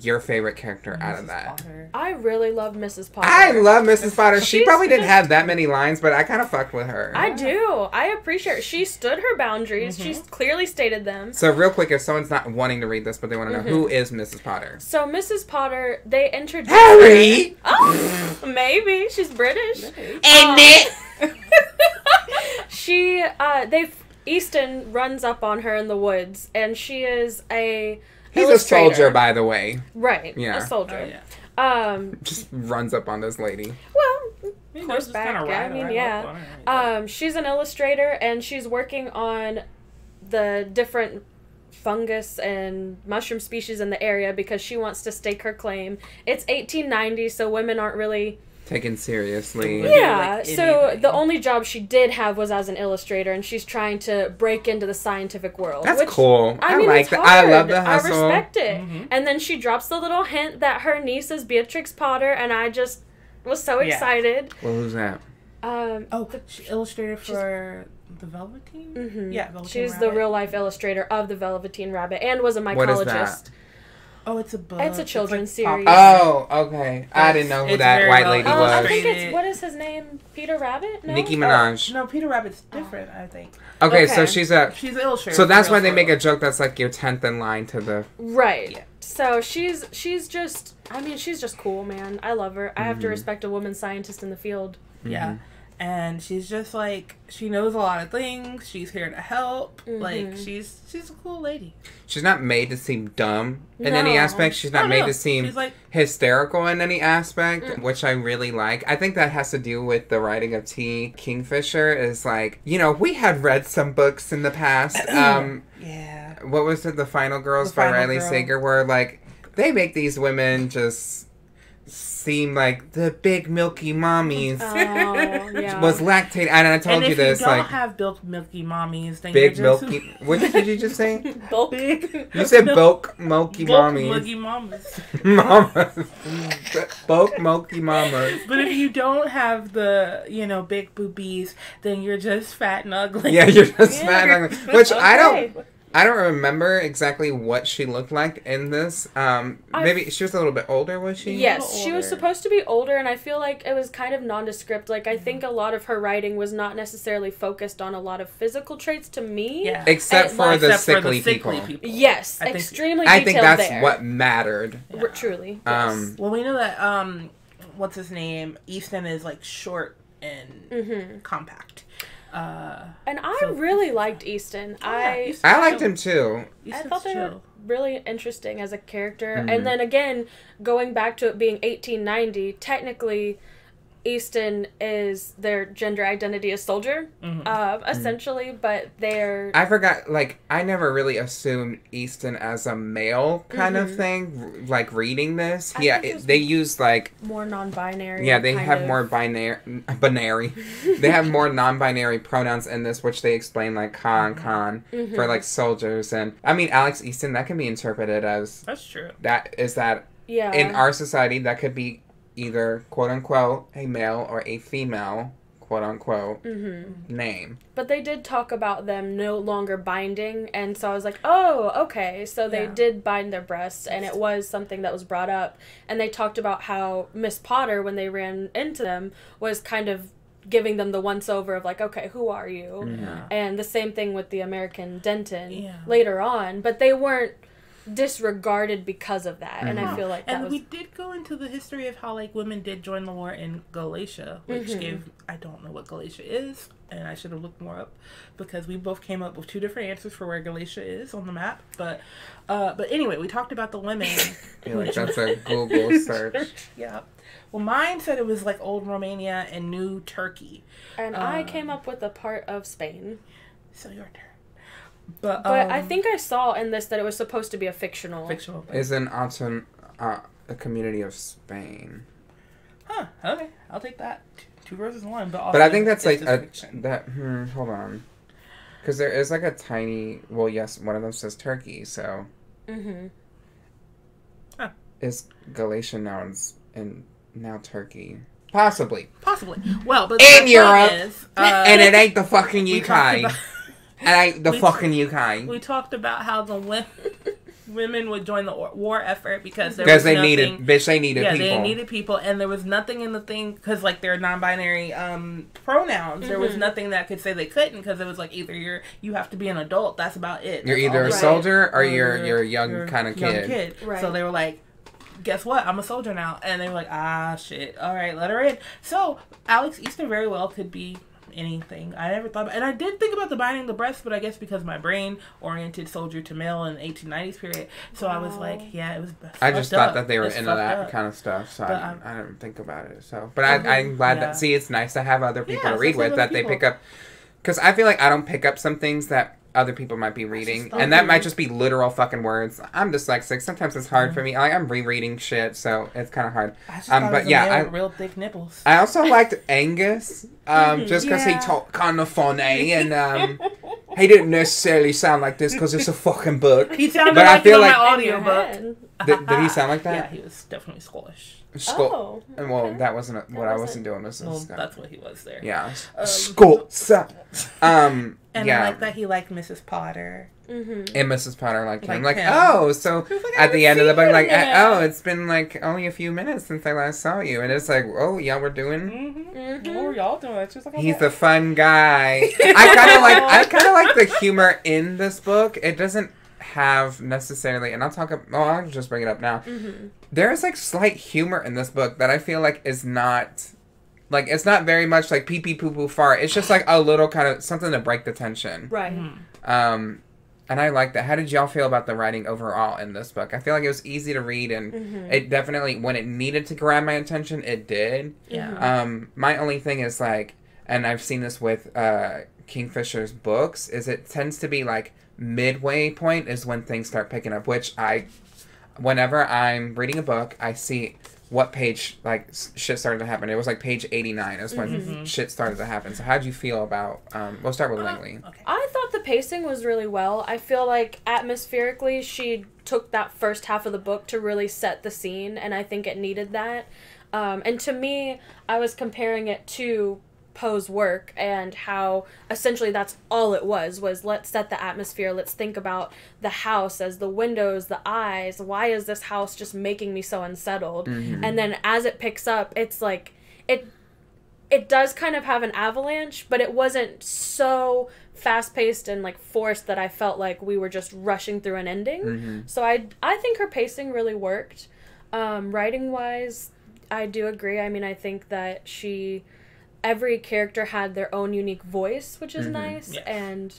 [SPEAKER 6] your favorite character out of that?
[SPEAKER 7] Potter.
[SPEAKER 8] I really love Mrs. Potter.
[SPEAKER 6] I love Mrs. Potter. She probably didn't have that many lines, but I kind of fucked with her.
[SPEAKER 8] I do. I appreciate her. She stood her boundaries.
[SPEAKER 6] Mm-hmm.
[SPEAKER 8] She's clearly stated them.
[SPEAKER 6] So real quick, if someone's not wanting to read this, but they want to know
[SPEAKER 8] Mm-hmm.
[SPEAKER 6] who is Mrs. Potter?
[SPEAKER 8] So Mrs. Potter, they introduced
[SPEAKER 6] Harry.
[SPEAKER 8] Oh, maybe she's British.
[SPEAKER 6] And
[SPEAKER 8] Um, she, uh, they, Easton runs up on her in the woods, and she is a.
[SPEAKER 6] He's a soldier, by the way.
[SPEAKER 8] Right.
[SPEAKER 6] Yeah.
[SPEAKER 8] A soldier.
[SPEAKER 7] Oh, yeah.
[SPEAKER 8] Um.
[SPEAKER 6] Just runs up on this lady.
[SPEAKER 8] Well,
[SPEAKER 7] He knows just
[SPEAKER 8] horseback.
[SPEAKER 7] kinda
[SPEAKER 8] yeah, I mean,
[SPEAKER 7] ride up
[SPEAKER 8] yeah.
[SPEAKER 7] on her and-
[SPEAKER 8] Um, she's an illustrator and she's working on the different fungus and mushroom species in the area because she wants to stake her claim. It's 1890, so women aren't really.
[SPEAKER 6] Taken seriously.
[SPEAKER 8] Yeah,
[SPEAKER 7] like
[SPEAKER 8] so the only job she did have was as an illustrator, and she's trying to break into the scientific world.
[SPEAKER 6] That's
[SPEAKER 8] which-
[SPEAKER 6] cool. I,
[SPEAKER 8] mean,
[SPEAKER 6] like
[SPEAKER 8] it's
[SPEAKER 6] that. I love
[SPEAKER 8] hard.
[SPEAKER 6] the hustle.
[SPEAKER 8] I respect it.
[SPEAKER 7] Mm-hmm.
[SPEAKER 8] And then she drops the little hint that her niece is Beatrix Potter, and I just was so
[SPEAKER 7] Yeah.
[SPEAKER 8] excited.
[SPEAKER 6] Well, who's that?
[SPEAKER 8] Um,
[SPEAKER 7] Oh, she illustrated for the Velveteen.
[SPEAKER 8] Mm-hmm.
[SPEAKER 7] Yeah, Velveteen
[SPEAKER 8] she's the real life illustrator of the Velveteen Rabbit and was a
[SPEAKER 6] What
[SPEAKER 8] mycologist.
[SPEAKER 6] Is that?
[SPEAKER 7] Oh, it's a book.
[SPEAKER 8] It's a children's
[SPEAKER 7] like
[SPEAKER 8] series.
[SPEAKER 6] Oh, okay. I didn't know who
[SPEAKER 7] It's
[SPEAKER 6] that
[SPEAKER 7] very
[SPEAKER 6] white
[SPEAKER 7] well
[SPEAKER 6] lady
[SPEAKER 8] Oh, I think it's what is his name? Peter Rabbit? No.
[SPEAKER 6] Nicki Minaj.
[SPEAKER 7] No, Peter Rabbit's different. I think
[SPEAKER 6] Okay, so she's a.
[SPEAKER 7] she's an illustrator.
[SPEAKER 6] So that's why they make a joke that's like your tenth in line to the.
[SPEAKER 8] Right.
[SPEAKER 7] Yeah.
[SPEAKER 8] So she's she's just I mean she's just cool, man. I love her. I have
[SPEAKER 6] Mm-hmm.
[SPEAKER 8] to respect a woman scientist in the field.
[SPEAKER 7] Yeah. And she's just like she knows a lot of things. She's here to help. Like
[SPEAKER 8] Mhm.
[SPEAKER 7] she's she's a cool lady.
[SPEAKER 6] She's not made to seem dumb in any aspect. She's not
[SPEAKER 7] Oh,
[SPEAKER 6] made
[SPEAKER 7] no.
[SPEAKER 6] to seem
[SPEAKER 7] She's like-
[SPEAKER 6] hysterical in any aspect,
[SPEAKER 8] Mm.
[SPEAKER 6] which I really like. I think that has to do with the writing of T. Kingfisher. Is like you know we had read some books in the past. Um,
[SPEAKER 7] Yeah.
[SPEAKER 6] what was it? The Final Girls
[SPEAKER 7] The
[SPEAKER 6] by
[SPEAKER 7] Final
[SPEAKER 6] Riley
[SPEAKER 7] Girl.
[SPEAKER 6] Sager, were like they make these women just seem like the big milky mommies.
[SPEAKER 8] Oh, yeah.
[SPEAKER 6] Was lactating, and I told
[SPEAKER 7] and
[SPEAKER 6] you this
[SPEAKER 7] you don't
[SPEAKER 6] like
[SPEAKER 7] have built milky mommies, then
[SPEAKER 6] big
[SPEAKER 7] you're just
[SPEAKER 6] milky. What did you just say?
[SPEAKER 8] bulk.
[SPEAKER 7] big.
[SPEAKER 6] You said bulk milky
[SPEAKER 7] bulk
[SPEAKER 6] mommies.
[SPEAKER 7] milky mamas.
[SPEAKER 6] mamas. bulk milky mamas.
[SPEAKER 7] But if you don't have the, you know, big boobies, then you're just fat and ugly.
[SPEAKER 6] Yeah, you're just
[SPEAKER 8] Yeah.
[SPEAKER 6] fat. and ugly. Which I don't. I don't remember exactly what she looked like in this. Um, maybe she was a little bit older, was she?
[SPEAKER 8] Yes,
[SPEAKER 7] little
[SPEAKER 8] she was supposed to be older, and I feel like it was kind of nondescript. Like I think a lot of her writing was not necessarily focused on a lot of physical traits to me.
[SPEAKER 7] Yeah.
[SPEAKER 6] Except
[SPEAKER 8] And,
[SPEAKER 6] for
[SPEAKER 8] like,
[SPEAKER 6] the
[SPEAKER 7] Except
[SPEAKER 6] sickly,
[SPEAKER 7] for the
[SPEAKER 6] people.
[SPEAKER 7] sickly people.
[SPEAKER 8] Yes,
[SPEAKER 7] I think-
[SPEAKER 8] extremely
[SPEAKER 6] I
[SPEAKER 8] detailed
[SPEAKER 6] think that's
[SPEAKER 8] there.
[SPEAKER 6] what mattered.
[SPEAKER 8] R- truly.
[SPEAKER 6] Um,
[SPEAKER 7] Well, we know that um, what's his name? Easton is like short and
[SPEAKER 8] Mm-hmm.
[SPEAKER 7] compact. Uh,
[SPEAKER 8] And I
[SPEAKER 7] So-
[SPEAKER 8] really liked Easton. I
[SPEAKER 7] Easton-
[SPEAKER 6] I liked him too.
[SPEAKER 8] I thought they were really interesting as a character.
[SPEAKER 6] Mm-hmm.
[SPEAKER 8] And then again, going back to it being 1890, technically, Easton is their gender identity as soldier,
[SPEAKER 7] Mm-hmm.
[SPEAKER 8] uh, essentially, but they're.
[SPEAKER 6] I forgot. Like, I never really assumed Easton as a male kind of thing. Like reading this,
[SPEAKER 8] Mm-hmm. I
[SPEAKER 6] yeah,
[SPEAKER 8] it
[SPEAKER 6] it, they use like
[SPEAKER 8] more non-binary.
[SPEAKER 6] Yeah, they have
[SPEAKER 8] of-
[SPEAKER 6] more binary, binary. they have more non-binary pronouns in this, which they explain like con, con
[SPEAKER 8] Mm-hmm.
[SPEAKER 6] for like soldiers, and I mean Alex Easton. That can be interpreted as
[SPEAKER 7] That's true.
[SPEAKER 6] that is that
[SPEAKER 8] Yeah.
[SPEAKER 6] in our society that could be either quote unquote a male or a female quote unquote
[SPEAKER 8] Mm-hmm.
[SPEAKER 6] name.
[SPEAKER 8] But they did talk about them no longer binding, and so I was like, oh, okay. So they
[SPEAKER 7] Yeah.
[SPEAKER 8] did bind their breasts, and it was something that was brought up. And they talked about how Miss Potter, when they ran into them, was kind of giving them the once over of like, okay, who are you?
[SPEAKER 7] Yeah.
[SPEAKER 8] And the same thing with the American Denton
[SPEAKER 7] Yeah.
[SPEAKER 8] later on, but they weren't disregarded because of that. And I
[SPEAKER 6] Mm-hmm.
[SPEAKER 8] feel like that
[SPEAKER 7] and
[SPEAKER 8] was
[SPEAKER 7] we did go into the history of how like women did join the war in Galatia, which
[SPEAKER 8] Mm-hmm.
[SPEAKER 7] gave I don't know what Galatia is, and I should have looked more up because we both came up with two different answers for where Galatia is on the map. But uh, but anyway, we talked about the women.
[SPEAKER 6] I feel like that's a Google search.
[SPEAKER 7] yeah. Well, mine said it was like old Romania and new Turkey.
[SPEAKER 8] and I
[SPEAKER 7] uh,
[SPEAKER 8] came up with a part of Spain.
[SPEAKER 7] So your turn. But
[SPEAKER 8] But I
[SPEAKER 7] um,
[SPEAKER 8] think I saw in this that it was supposed to be a fictional.
[SPEAKER 7] fictional.
[SPEAKER 6] Is an autumn uh, a community of Spain.
[SPEAKER 7] Huh. Okay, I'll take that. Two verses in one, but
[SPEAKER 6] But I think that's like a
[SPEAKER 7] fiction.
[SPEAKER 6] that. Hmm, hold on, because there is like a tiny. Well, yes, one of them says Turkey. So
[SPEAKER 8] Mm-hmm.
[SPEAKER 6] is Galatia now in, in now Turkey, possibly,
[SPEAKER 7] Possibly. Well, but
[SPEAKER 6] In
[SPEAKER 7] the
[SPEAKER 6] Europe.
[SPEAKER 7] is, uh,
[SPEAKER 6] and it ain't the fucking
[SPEAKER 7] we
[SPEAKER 6] UK.
[SPEAKER 7] Talked about-
[SPEAKER 6] It ain't the
[SPEAKER 7] we-
[SPEAKER 6] fucking UK.
[SPEAKER 7] we talked about how the wo- women would join the war- war effort because
[SPEAKER 6] Because they
[SPEAKER 7] nothing,
[SPEAKER 6] needed, bitch, they needed
[SPEAKER 7] yeah,
[SPEAKER 6] people.
[SPEAKER 7] they needed people, and there was nothing in the thing because like they're non-binary um, pronouns. There was nothing that could say they couldn't because it was like either you're you have to be an adult. That's about it.
[SPEAKER 6] you're
[SPEAKER 7] That's
[SPEAKER 6] either a
[SPEAKER 7] all.
[SPEAKER 8] Right.
[SPEAKER 6] soldier or
[SPEAKER 7] Or
[SPEAKER 6] you're you're a young kind of
[SPEAKER 7] young
[SPEAKER 6] kid.
[SPEAKER 8] Right.
[SPEAKER 7] So they were like, guess what? I'm a soldier now. And they were like, ah, shit. All right, let her in. So Alex Easton very well could be anything. I never thought about And I did think about the binding the breast, but I guess because my brain oriented soldier to male in the 1890s period. So I was like, yeah, it was.
[SPEAKER 6] I just thought
[SPEAKER 7] up.
[SPEAKER 6] that they were
[SPEAKER 7] It's
[SPEAKER 6] into that
[SPEAKER 7] up.
[SPEAKER 6] kind of stuff, so
[SPEAKER 7] But,
[SPEAKER 6] I,
[SPEAKER 7] um,
[SPEAKER 6] I didn't think about it. So, but I, I'm glad
[SPEAKER 7] Yeah.
[SPEAKER 6] that see, it's nice to have other people
[SPEAKER 7] Yeah,
[SPEAKER 6] to read
[SPEAKER 7] nice to have
[SPEAKER 6] with
[SPEAKER 7] other
[SPEAKER 6] that they pick up, because I feel like I don't pick up some things that other people might be reading, and that might just be literal fucking words. I'm dyslexic. Sometimes it's hard for me. Like I'm rereading shit, so it's kind of hard.
[SPEAKER 7] I
[SPEAKER 6] Um, but yeah, I-
[SPEAKER 7] real thick nipples.
[SPEAKER 6] I also liked Angus, um, just because
[SPEAKER 8] Yeah.
[SPEAKER 6] he talked kind of funny, and um, he didn't necessarily sound like this because it's a fucking book.
[SPEAKER 7] he sounded
[SPEAKER 6] but I
[SPEAKER 7] like
[SPEAKER 6] feel
[SPEAKER 7] it
[SPEAKER 6] like-
[SPEAKER 7] my audiobook.
[SPEAKER 6] Did, did he sound like that?
[SPEAKER 7] Yeah, he was definitely Scottish.
[SPEAKER 6] Skull-
[SPEAKER 8] Oh,
[SPEAKER 6] And well, that wasn't a, what I
[SPEAKER 8] wasn't-
[SPEAKER 6] wasn't doing. This
[SPEAKER 7] Well,
[SPEAKER 6] Scott.
[SPEAKER 7] that's what he was there.
[SPEAKER 6] Yeah.
[SPEAKER 7] Um,
[SPEAKER 6] Scots. Um.
[SPEAKER 7] And
[SPEAKER 6] yeah.
[SPEAKER 7] I like that he liked Mrs. Potter.
[SPEAKER 8] Mm-hmm.
[SPEAKER 6] And Mrs. Potter liked him.
[SPEAKER 7] Like
[SPEAKER 6] Like,
[SPEAKER 7] him.
[SPEAKER 6] oh, so
[SPEAKER 7] like,
[SPEAKER 6] at the end of the book, like,
[SPEAKER 7] in
[SPEAKER 6] oh, it's been like only a few minutes since I last saw you, and it's like, oh, yeah, we're doing.
[SPEAKER 7] Mm-hmm. What were y'all doing? She was like,
[SPEAKER 6] He's
[SPEAKER 7] okay.
[SPEAKER 6] a fun guy. I kind of like. I kind of like the humor in this book. It doesn't have necessarily, and I'll talk. ab- Oh, I'll just bring it up now.
[SPEAKER 8] Mm-hmm.
[SPEAKER 6] There is like slight humor in this book that I feel like is not. Like it's not very much like pee pee poo poo fart. It's just like a little kind of something to break the tension.
[SPEAKER 8] Right.
[SPEAKER 6] Um, and I like that. How did y'all feel about the writing overall in this book? I feel like it was easy to read, and
[SPEAKER 8] Mm-hmm.
[SPEAKER 6] it definitely, when it needed to grab my attention, it did.
[SPEAKER 7] Yeah.
[SPEAKER 6] Um, my only thing is like, and I've seen this with uh, Kingfisher's books, is it tends to be like midway point is when things start picking up. Which I, whenever I'm reading a book, I see what page like shit started to happen. It was like page eighty nine is when shit started to happen. So how would you feel about? Um, we'll start with Langley.
[SPEAKER 7] Okay.
[SPEAKER 8] I thought the pacing was really well. I feel like atmospherically, she took that first half of the book to really set the scene, and I think it needed that. Um, and to me, I was comparing it to Poe's work and how essentially that's all it was was let's set the atmosphere let's think about the house as the windows the eyes why is this house just making me so unsettled and then as it picks up it's like it it does kind of have an avalanche, but it wasn't so fast paced and like forced that I felt like we were just rushing through an ending. So I I think her pacing really worked. Um, writing wise, I do agree. I mean, I think that she every character had their own unique voice, which is nice,
[SPEAKER 7] Yes.
[SPEAKER 8] and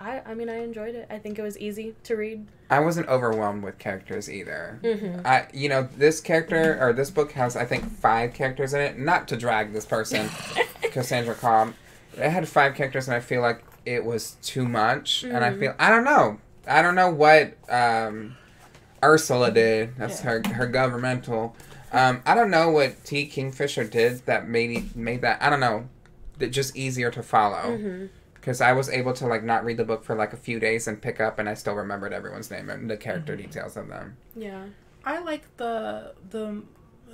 [SPEAKER 8] I I mean I enjoyed it. I think it was easy to read.
[SPEAKER 6] I wasn't overwhelmed with characters either.
[SPEAKER 8] Mm-hmm.
[SPEAKER 6] I, you know, this character or this book has I think five characters in it. Not to drag this person, Cassandra Cobb. It had five characters, and I feel like it was too much. And I feel I don't know. I don't know what um, Ursula did. That's her her governmental. Um, I don't know what T Kingfisher did that made made that. I don't know. That just easier to follow because I was able to like not read the book for like a few days and pick up, and I still remembered everyone's name and the character details of them.
[SPEAKER 8] Yeah.
[SPEAKER 7] I like the the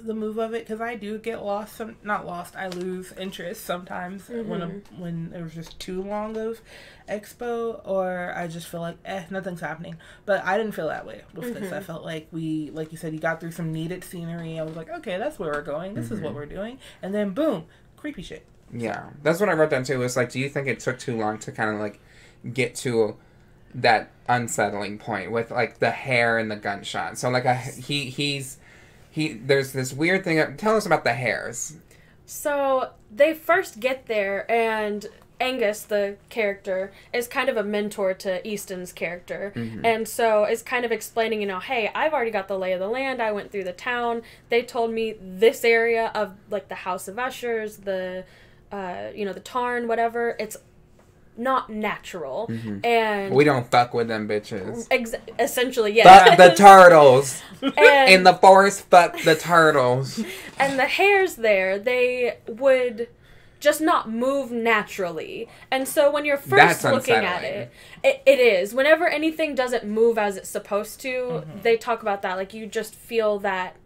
[SPEAKER 7] the move of it because I do get lost. Some not lost. I lose interest sometimes when a, mm-hmm. when there's just too long of expo, or I just feel like eh, nothing's happening. But I didn't feel that way with this. I mm-hmm. felt like we, like you said, you got through some needed scenery. I was like, okay, that's where we're going. This is what mm-hmm. we're doing, and then boom, creepy shit.
[SPEAKER 6] Yeah, that's what I wrote down too. Was like, do you think it took too long to kind of like get to that unsettling point with like the hare and the gunshot? So like a he he's he there's this weird thing. Tell us about the hares.
[SPEAKER 8] So they first get there, and Angus, the character, is kind of a mentor to Easton's character. And so is kind of explaining, you know, hey, I've already got the lay of the land. I went through the town. They told me this area of, like, the House of Ushers, the, uh, you know, the Tarn, whatever. It's not natural. And.
[SPEAKER 6] We don't fuck with them bitches.
[SPEAKER 8] Ex- essentially, yeah.
[SPEAKER 6] Fuck the turtles
[SPEAKER 8] and,
[SPEAKER 6] in the forest. Fuck the turtles.
[SPEAKER 8] and the hares there, they would just not move naturally. And so when you're first
[SPEAKER 6] That's
[SPEAKER 8] looking at it, it, it is. Whenever anything doesn't move as it's supposed to,
[SPEAKER 6] Mm-hmm.
[SPEAKER 8] they talk about that. Like you just feel that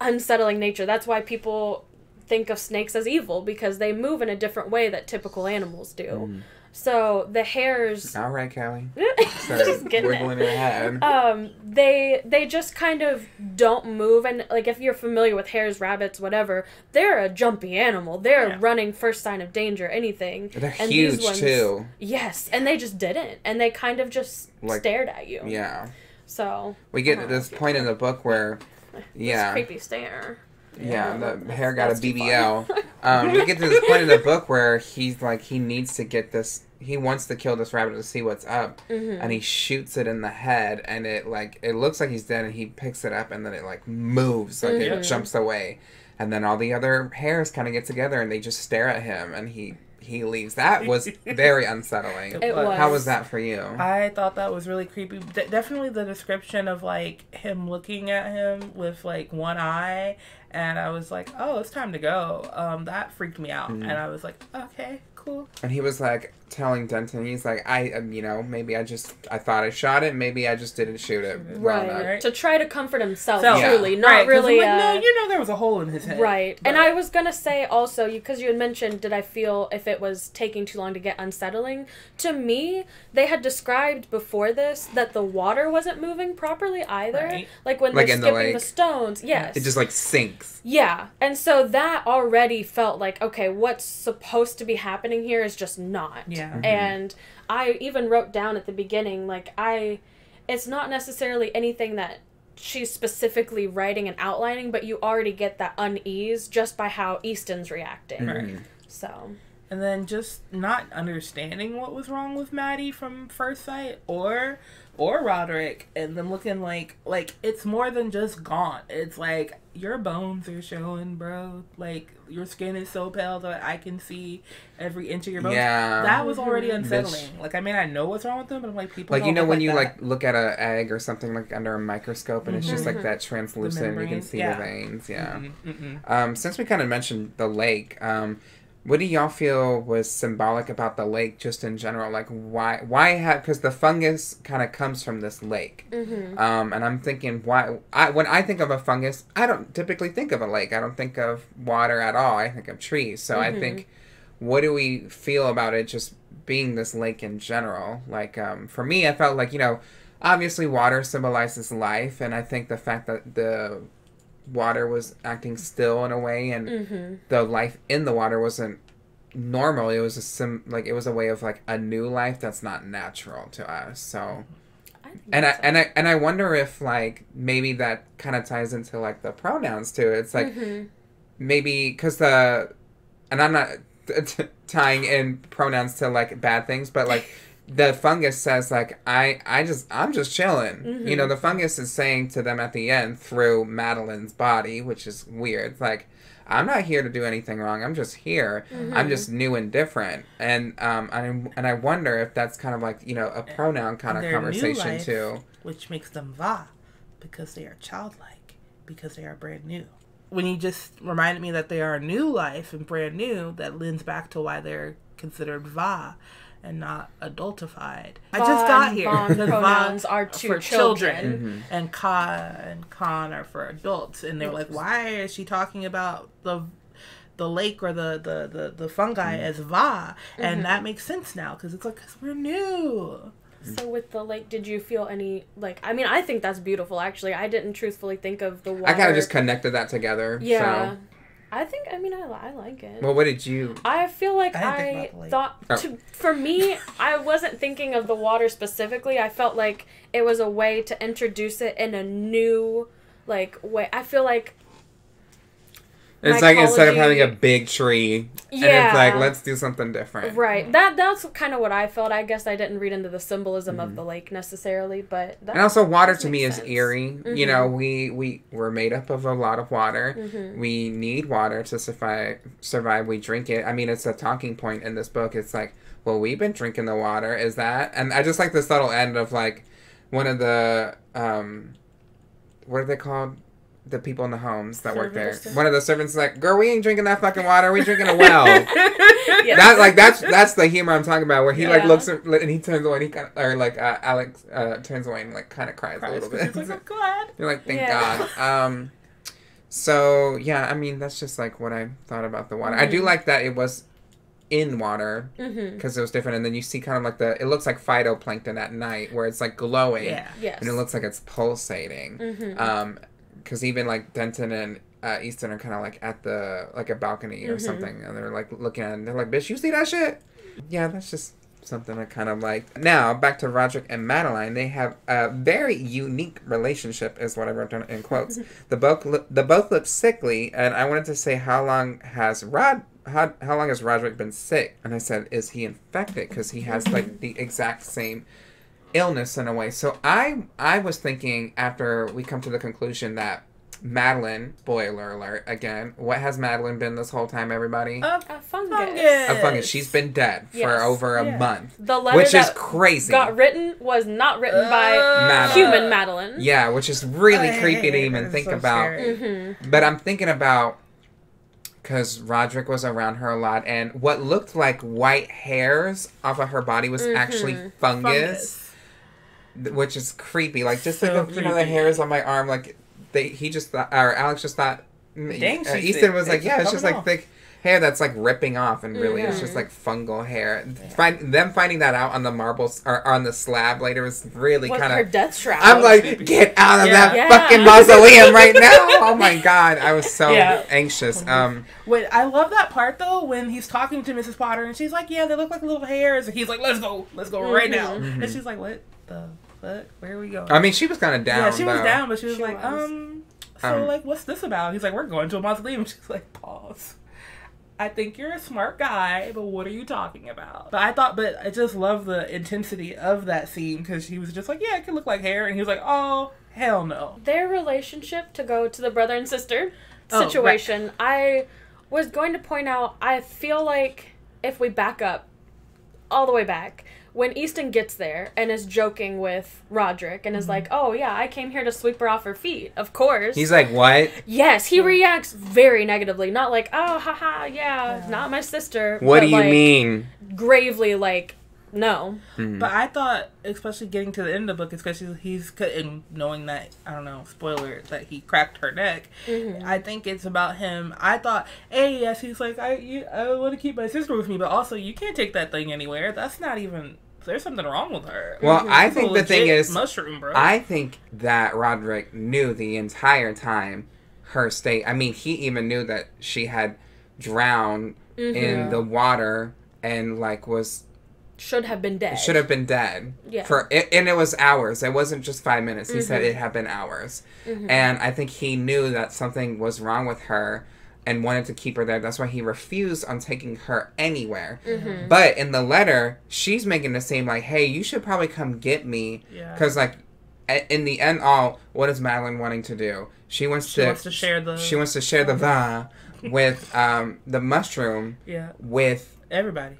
[SPEAKER 8] unsettling nature. That's why people think of snakes as evil because they move in a different way that typical animals do.
[SPEAKER 6] Mm.
[SPEAKER 8] So the hares
[SPEAKER 6] All right, Kelli.
[SPEAKER 8] just
[SPEAKER 6] Start
[SPEAKER 8] getting
[SPEAKER 6] wiggling
[SPEAKER 8] it.
[SPEAKER 6] her head.
[SPEAKER 8] Um, they they just kind of don't move, and like if you're familiar with hares, rabbits, whatever, they're a jumpy animal. They're
[SPEAKER 7] Yeah.
[SPEAKER 8] running first sign of danger, anything.
[SPEAKER 6] They're
[SPEAKER 8] And these
[SPEAKER 6] huge
[SPEAKER 8] ones-
[SPEAKER 6] too.
[SPEAKER 8] Yes, and they just didn't, and they kind of just
[SPEAKER 6] Like-
[SPEAKER 8] stared at you.
[SPEAKER 6] Yeah.
[SPEAKER 8] So
[SPEAKER 6] We get to this point in the book where,
[SPEAKER 8] this
[SPEAKER 6] yeah,
[SPEAKER 8] creepy stare.
[SPEAKER 6] Yeah, the hare got a BBL. um, we get to this point in the book where he's like, he needs to get this. He wants to kill this rabbit to see what's up,
[SPEAKER 8] Mm-hmm.
[SPEAKER 6] and he shoots it in the head, and it like it looks like he's dead, and he picks it up, and then it like moves, like
[SPEAKER 8] Mm-hmm.
[SPEAKER 6] it jumps away, and then all the other hares kind of get together, and they just stare at him, and he he leaves. That was very unsettling.
[SPEAKER 8] It was.
[SPEAKER 6] How was that for you?
[SPEAKER 7] I thought that was really creepy. De- definitely the description of like him looking at him with like one eye, and I was like, "Oh, it's time to go." Um, that freaked me out,
[SPEAKER 6] Mm-hmm.
[SPEAKER 7] and I was like, "Okay, cool."
[SPEAKER 6] And he was like telling Denton, he's like, I, um, you know, maybe I just, I thought I shot it, maybe I just didn't shoot it.
[SPEAKER 8] Right.
[SPEAKER 6] enough."
[SPEAKER 7] Right.
[SPEAKER 8] To try to comfort himself,
[SPEAKER 7] So-
[SPEAKER 8] truly, not
[SPEAKER 7] Right, 'cause I'm
[SPEAKER 8] really.
[SPEAKER 7] like,
[SPEAKER 8] uh,
[SPEAKER 7] no, you know, there was a hole in his head.
[SPEAKER 8] Right. And I was going to say also, because you had mentioned, did I feel if it was taking too long to get unsettling? To me, they had described before this that the water wasn't moving properly either.
[SPEAKER 7] Right.
[SPEAKER 8] Like when
[SPEAKER 6] Like
[SPEAKER 8] they're
[SPEAKER 6] in the
[SPEAKER 8] skipping the, stones. Yes.
[SPEAKER 6] It just like sinks.
[SPEAKER 8] Yeah. And so that already felt like, okay, what's supposed to be happening here is just not.
[SPEAKER 7] Yeah.
[SPEAKER 6] Mm-hmm.
[SPEAKER 7] Mhm.
[SPEAKER 8] And I even wrote down at the beginning, like, I, it's not necessarily anything that she's specifically writing and outlining, but you already get that unease just by how Easton's reacting.
[SPEAKER 6] Mm-hmm.
[SPEAKER 8] So,
[SPEAKER 7] and then just not understanding what was wrong with Maddie from first sight or or Roderick and them looking like like it's more than just gaunt. It's like your bones are showing, bro. Like your skin is so pale that I can see every inch of your bones.
[SPEAKER 6] Yeah.
[SPEAKER 7] That was already
[SPEAKER 8] Mm-hmm.
[SPEAKER 7] unsettling. Like I mean I know what's wrong with them, but I'm like people
[SPEAKER 6] Like you
[SPEAKER 7] don't
[SPEAKER 6] know
[SPEAKER 7] look
[SPEAKER 6] when you
[SPEAKER 7] that.
[SPEAKER 6] like look at an egg or something like under a microscope and it's just like that translucent, you can see
[SPEAKER 7] yeah.
[SPEAKER 6] the veins. Yeah.
[SPEAKER 7] Mm, mm-mm.
[SPEAKER 6] Um, since we kind of mentioned the lake, um, what do y'all feel was symbolic about the lake, just in general? Like why why have because the fungus kind of comes from this lake, um, and I'm thinking why I when I think of a fungus, I don't typically think of a lake. I don't think of water at all. I think of trees. So I think, what do we feel about it just being this lake in general? Like um, for me, I felt like you know. Obviously, water symbolizes life, and I think the fact that the water was acting still in a way and
[SPEAKER 8] Mm-hmm.
[SPEAKER 6] the life in the water wasn't normal it was a sim like it was a way of like a new life that's not natural to us so
[SPEAKER 8] I
[SPEAKER 6] and I
[SPEAKER 8] that's
[SPEAKER 6] and I and I wonder if like maybe that kind of ties into like the pronouns too. It's like
[SPEAKER 8] Mm-hmm.
[SPEAKER 6] maybe because the and I'm not t- t- tying in pronouns to like bad things, but like the fungus says like I I just I'm just chilling. You know, the fungus is saying to them at the end through Madeline's body, which is weird. It's like I'm not here to do anything wrong. I'm just here. I'm just new and different. And um and and I wonder if that's kind of like you know a pronoun kind of conversation
[SPEAKER 7] life,
[SPEAKER 6] too.
[SPEAKER 7] Which makes them va, because they are childlike, because they are brand new. When you just reminded me that they are a new life and brand new, that lends back to why they're considered va and not adultified. I just got here.
[SPEAKER 8] von
[SPEAKER 7] because va
[SPEAKER 8] are to
[SPEAKER 7] for
[SPEAKER 8] children. Mm-hmm.
[SPEAKER 7] and ka and con are for adults. And they're like, why is she talking about the the lake or the the the, the fungi mm-hmm. as va? And mm-hmm. that makes sense now because it's like because we're new.
[SPEAKER 8] So with the lake, did you feel any like? I mean, I think that's beautiful. Actually, I didn't truthfully think of the water.
[SPEAKER 6] I kind of just connected that together.
[SPEAKER 8] yeah.
[SPEAKER 6] So.
[SPEAKER 8] I think. I mean, I, I like it.
[SPEAKER 6] Well, what did you?
[SPEAKER 8] I feel like
[SPEAKER 7] I
[SPEAKER 8] I,
[SPEAKER 7] about the
[SPEAKER 8] thought
[SPEAKER 6] Oh.
[SPEAKER 8] to for me, I wasn't thinking of the water specifically. I felt like it was a way to introduce it in a new like way. I feel like
[SPEAKER 6] It's like instead of having a big tree, and it's like let's do something different.
[SPEAKER 8] right that that's kind of what I felt. I guess I didn't read into the symbolism of the lake necessarily, but
[SPEAKER 6] Mm-hmm. And also, water to me is
[SPEAKER 8] sense.
[SPEAKER 6] eerie. You know, we we we're made up of a lot of water.
[SPEAKER 8] Mm-hmm.
[SPEAKER 6] We need water to survive. Survive. We drink it. I mean, it's a talking point in this book. It's like, well, we've been drinking the water. Is that? And I just like the subtle end of like one of the um, what are they called? The people in the homes that work there. One of the servants is like, "Girl, we ain't drinking that fucking water. We drinking a well."
[SPEAKER 8] Yeah.
[SPEAKER 6] that like that's that's the humor I'm talking about. Where he like looks at, and he turns away. And he kind of, or like uh, Alex uh, turns away and like kind of cries, a little bit.
[SPEAKER 7] He's like, I'm glad.
[SPEAKER 6] You're like, thank
[SPEAKER 8] Yeah.
[SPEAKER 6] God. Um, So yeah, I mean that's just like what I thought about the water. I
[SPEAKER 7] Mm-hmm.
[SPEAKER 6] do like that it was in water
[SPEAKER 8] Mm-hmm.
[SPEAKER 6] because it was different, and then you see kind of like the it looks like phytoplankton at night where it's like glowing,
[SPEAKER 7] Yeah.
[SPEAKER 8] Yes.
[SPEAKER 6] and it looks like it's pulsating.
[SPEAKER 8] Mm-hmm.
[SPEAKER 6] Um, because even like Denton and uh, Easton are kind of like at the like a balcony or
[SPEAKER 8] Mhm.
[SPEAKER 6] something, and they're like looking at it, and they're like, "Bitch, you see that shit?" Yeah, that's just something I kind of like. Now back to Roderick and Madeline. They have a very unique relationship, is what I wrote down in quotes. the both look, the both look sickly, and I wanted to say how long has Rod. How, how long has Roderick been sick? And I said, is he infected? Because he has like the exact same illness in a way. So I I was thinking after we come to the conclusion that Madeline, spoiler alert again, what has Madeline been this whole time, everybody?
[SPEAKER 7] A
[SPEAKER 8] A fungus.
[SPEAKER 7] fungus.
[SPEAKER 6] A fungus. She's been dead for over a
[SPEAKER 7] Yeah.
[SPEAKER 6] month.
[SPEAKER 8] The letter
[SPEAKER 6] Which is crazy.
[SPEAKER 8] got written was not written by
[SPEAKER 6] Madeline.
[SPEAKER 8] human Madeline.
[SPEAKER 6] Yeah, which is really
[SPEAKER 7] I
[SPEAKER 6] creepy to even
[SPEAKER 7] It's
[SPEAKER 6] think
[SPEAKER 7] so
[SPEAKER 6] about.
[SPEAKER 8] Mm-hmm.
[SPEAKER 6] But I'm thinking about because Roderick was around her a lot, and what looked like white hairs off of her body was actually fungus,
[SPEAKER 7] Fungus.
[SPEAKER 6] Which is creepy. Like just
[SPEAKER 7] So
[SPEAKER 6] think of you know the hairs on my arm, like they he just thought, or Alex just thought. mm,
[SPEAKER 7] Dang,
[SPEAKER 6] uh, Easton was like, yeah, it's just like
[SPEAKER 7] off.
[SPEAKER 6] thick hair that's like ripping off, and really it's just like fungal hair. Find them finding that out on the marbles or on the slab later was really kind
[SPEAKER 8] her
[SPEAKER 6] of.
[SPEAKER 8] death shroud.
[SPEAKER 6] I'm like, get out of
[SPEAKER 7] Yeah.
[SPEAKER 6] that
[SPEAKER 8] Yeah.
[SPEAKER 6] fucking mausoleum right now! Oh my god, I was so
[SPEAKER 7] Yeah.
[SPEAKER 6] anxious. Um,
[SPEAKER 7] Wait, I love that part though when he's talking to Mrs. Potter and she's like, "Yeah, they look like little hairs." And he's like, "Let's go, let's go right now."
[SPEAKER 6] Mhm.
[SPEAKER 7] And she's like, "What the fuck? Where are we going?"
[SPEAKER 6] I mean, she was kind of down.
[SPEAKER 7] yeah, she was
[SPEAKER 6] though.
[SPEAKER 7] down, but she was
[SPEAKER 8] She
[SPEAKER 7] like,
[SPEAKER 8] was.
[SPEAKER 7] "Um, so
[SPEAKER 6] Um,
[SPEAKER 7] like, what's this about?" He's like, "We're going to a mausoleum." She's like, "Pause." I think you're a smart guy, but what are you talking about? But I thought, but I just love the intensity of that scene because she was just like, "Yeah, it could look like hair," and he was like, "Oh, hell no."
[SPEAKER 8] their relationship to go to the brother and sister
[SPEAKER 7] Oh, right.
[SPEAKER 8] situation i was going to point out i feel like if we back up all the way back when easton gets there and is joking with roderick and is
[SPEAKER 7] Mm-hmm.
[SPEAKER 8] like oh yeah i came here to sweep her off her feet of course
[SPEAKER 6] He's like, what?
[SPEAKER 8] yes he reacts very negatively not like oh haha yeah, not my sister
[SPEAKER 6] What
[SPEAKER 8] but,
[SPEAKER 6] do you
[SPEAKER 8] like,
[SPEAKER 6] mean?
[SPEAKER 8] gravely like no hmm.
[SPEAKER 7] But I thought, especially getting to the end of the book, especially he's and knowing that I don't know, spoiler that he cracked her neck. Mm-hmm. I think it's about him. I thought, hey, yes, he's like, I, you, I want to keep my sister with me, but also you can't take that thing anywhere. That's not even. There's something wrong with her.
[SPEAKER 6] Well, I
[SPEAKER 7] It's a
[SPEAKER 6] think the thing is,
[SPEAKER 7] mushroom, bro.
[SPEAKER 6] I think that Roderick knew the entire time her state. I mean, he even knew that she had drowned mm-hmm. in the water and like was
[SPEAKER 8] should have been dead
[SPEAKER 6] should have been dead
[SPEAKER 8] Yeah.
[SPEAKER 6] for it, and it was hours. It wasn't just five minutes. He said mm-hmm. it had been hours, mm-hmm. and I think he knew that something was wrong with her. And wanted to keep her there. That's why he refused on taking her anywhere. Mm-hmm. But in the letter, she's making the same like, "Hey, you should probably come get me,"
[SPEAKER 7] Yeah.
[SPEAKER 6] because like, in the end, all what is Madeline wanting to do? She wants
[SPEAKER 7] she
[SPEAKER 6] to.
[SPEAKER 7] wants to share the.
[SPEAKER 6] She wants to share the va with um the mushroom
[SPEAKER 7] yeah,
[SPEAKER 6] with,
[SPEAKER 7] everybody.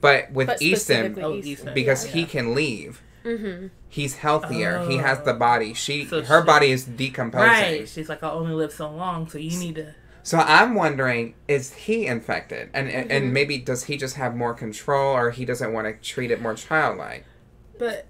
[SPEAKER 6] But with
[SPEAKER 8] but
[SPEAKER 6] Easton
[SPEAKER 7] Oh,
[SPEAKER 8] Easton.
[SPEAKER 7] Easton.
[SPEAKER 6] because
[SPEAKER 7] Yeah.
[SPEAKER 6] he can leave.
[SPEAKER 8] mm-hmm.
[SPEAKER 6] He's healthier. he has
[SPEAKER 7] Oh.
[SPEAKER 6] the body. She
[SPEAKER 7] So
[SPEAKER 6] her
[SPEAKER 7] she-
[SPEAKER 6] body is decomposing.
[SPEAKER 7] Right. She's like, I only live so long, so you need to.
[SPEAKER 6] So I'm wondering, is he infected? And and-
[SPEAKER 8] Mm-hmm.
[SPEAKER 6] and maybe does he just have more control, or he doesn't want to treat it more childlike?
[SPEAKER 7] But,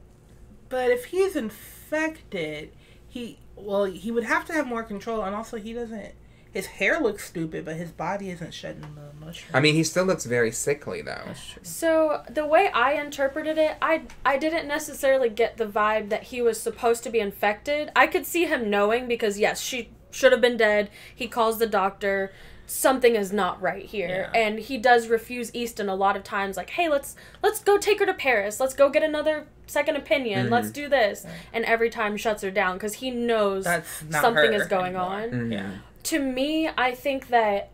[SPEAKER 7] but if he's infected, he well, he would have to have more control, and also he doesn't. His hair looks stupid, but his body isn't shedding the mushroom.
[SPEAKER 6] I mean, he still looks very sickly though.
[SPEAKER 7] That's true.
[SPEAKER 8] So the way I interpreted it, I I didn't necessarily get the vibe that he was supposed to be infected. I could see him knowing because yes, she should have been dead. He calls the doctor. Something is not right here,
[SPEAKER 7] Yeah.
[SPEAKER 8] and he does refuse Easton a lot of times. Like, hey, let's let's go take her to Paris. Let's go get another second opinion. Let's do this. And every time shuts her down because he knows
[SPEAKER 7] That's
[SPEAKER 8] something is going
[SPEAKER 7] anymore.
[SPEAKER 8] on
[SPEAKER 6] Mhm.
[SPEAKER 7] Yeah.
[SPEAKER 8] to me, I think that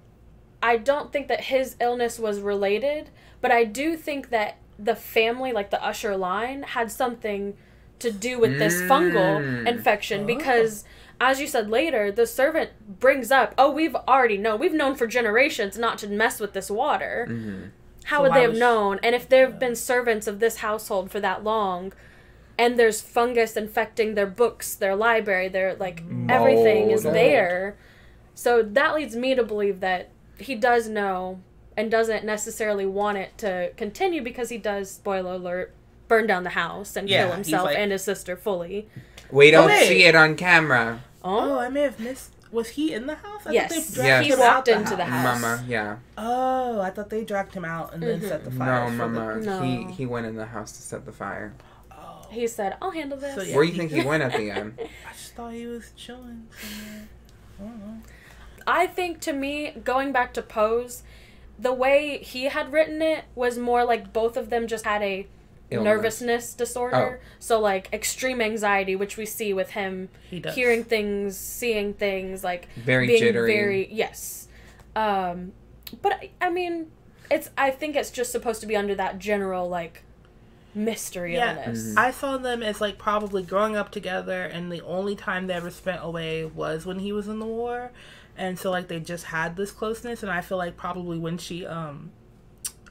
[SPEAKER 8] I don't think that his illness was related, but I do think that the family, like the Usher line, had something to do with this fungal
[SPEAKER 6] Mm.
[SPEAKER 8] infection
[SPEAKER 7] Oh.
[SPEAKER 8] because as you said later, the servant brings up, "Oh, we've already known. We've known for generations not to mess with this water." Mm-hmm. How
[SPEAKER 7] So
[SPEAKER 8] would they have
[SPEAKER 7] was-
[SPEAKER 8] known? And if they've been servants of this household for that long, and there's fungus infecting their books, their library, their like everything is there. So that leads me to believe that he does know and doesn't necessarily want it to continue because he does, spoiler alert, burn down the house and
[SPEAKER 7] Yeah,
[SPEAKER 8] kill himself
[SPEAKER 7] like-
[SPEAKER 8] and his sister fully.
[SPEAKER 6] We don't
[SPEAKER 7] wait.
[SPEAKER 6] see it on camera.
[SPEAKER 7] Oh,
[SPEAKER 8] Oh,
[SPEAKER 7] I may have missed. Was he in the house? I thought
[SPEAKER 8] Yes,
[SPEAKER 7] they dragged
[SPEAKER 6] Yes.
[SPEAKER 8] he
[SPEAKER 7] him out
[SPEAKER 8] walked
[SPEAKER 7] the
[SPEAKER 8] into the house.
[SPEAKER 6] Mama, yeah.
[SPEAKER 7] Oh, I thought they dragged him out and then mm-hmm. set the fire.
[SPEAKER 6] No, Mama.
[SPEAKER 7] The...
[SPEAKER 8] No.
[SPEAKER 6] He he went in the house to set the fire.
[SPEAKER 7] Oh,
[SPEAKER 8] He said, "I'll handle this."
[SPEAKER 7] So, yeah.
[SPEAKER 6] Where do you think he went at the end?
[SPEAKER 7] I just thought he was chilling somewhere. I don't know.
[SPEAKER 8] I think to me, going back to Poe's, the way he had written it was more like both of them just had a
[SPEAKER 6] Illness.
[SPEAKER 8] nervousness disorder. So like extreme anxiety, which we see with him
[SPEAKER 7] He does.
[SPEAKER 8] hearing things, seeing things, like
[SPEAKER 6] Very
[SPEAKER 8] being
[SPEAKER 6] jittery.
[SPEAKER 8] very yes. Um, but I- I mean, it's I think it's just supposed to be under that general like mystery
[SPEAKER 7] Yeah,
[SPEAKER 8] illness.
[SPEAKER 7] I saw them as like probably growing up together, and the only time they ever spent away was when he was in the war, and so like they just had this closeness, and I feel like probably when she um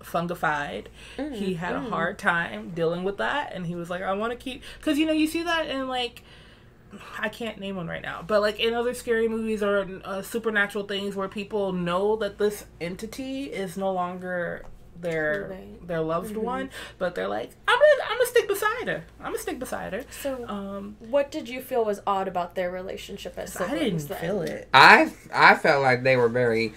[SPEAKER 7] fungified, he had a hard time dealing with that, and he was like, I want to keep because you know you see that in like. I can't name one right now, but like in other scary movies or uh, supernatural things where people know that this entity is no longer their
[SPEAKER 8] Living.
[SPEAKER 7] their loved one, but they're like, I'm gonna I'm gonna stick beside her. I'm gonna stick beside her.
[SPEAKER 8] So,
[SPEAKER 7] Um,
[SPEAKER 8] what did you feel was odd about their relationship as
[SPEAKER 7] I didn't
[SPEAKER 8] then?
[SPEAKER 7] feel it.
[SPEAKER 6] I I felt like they were very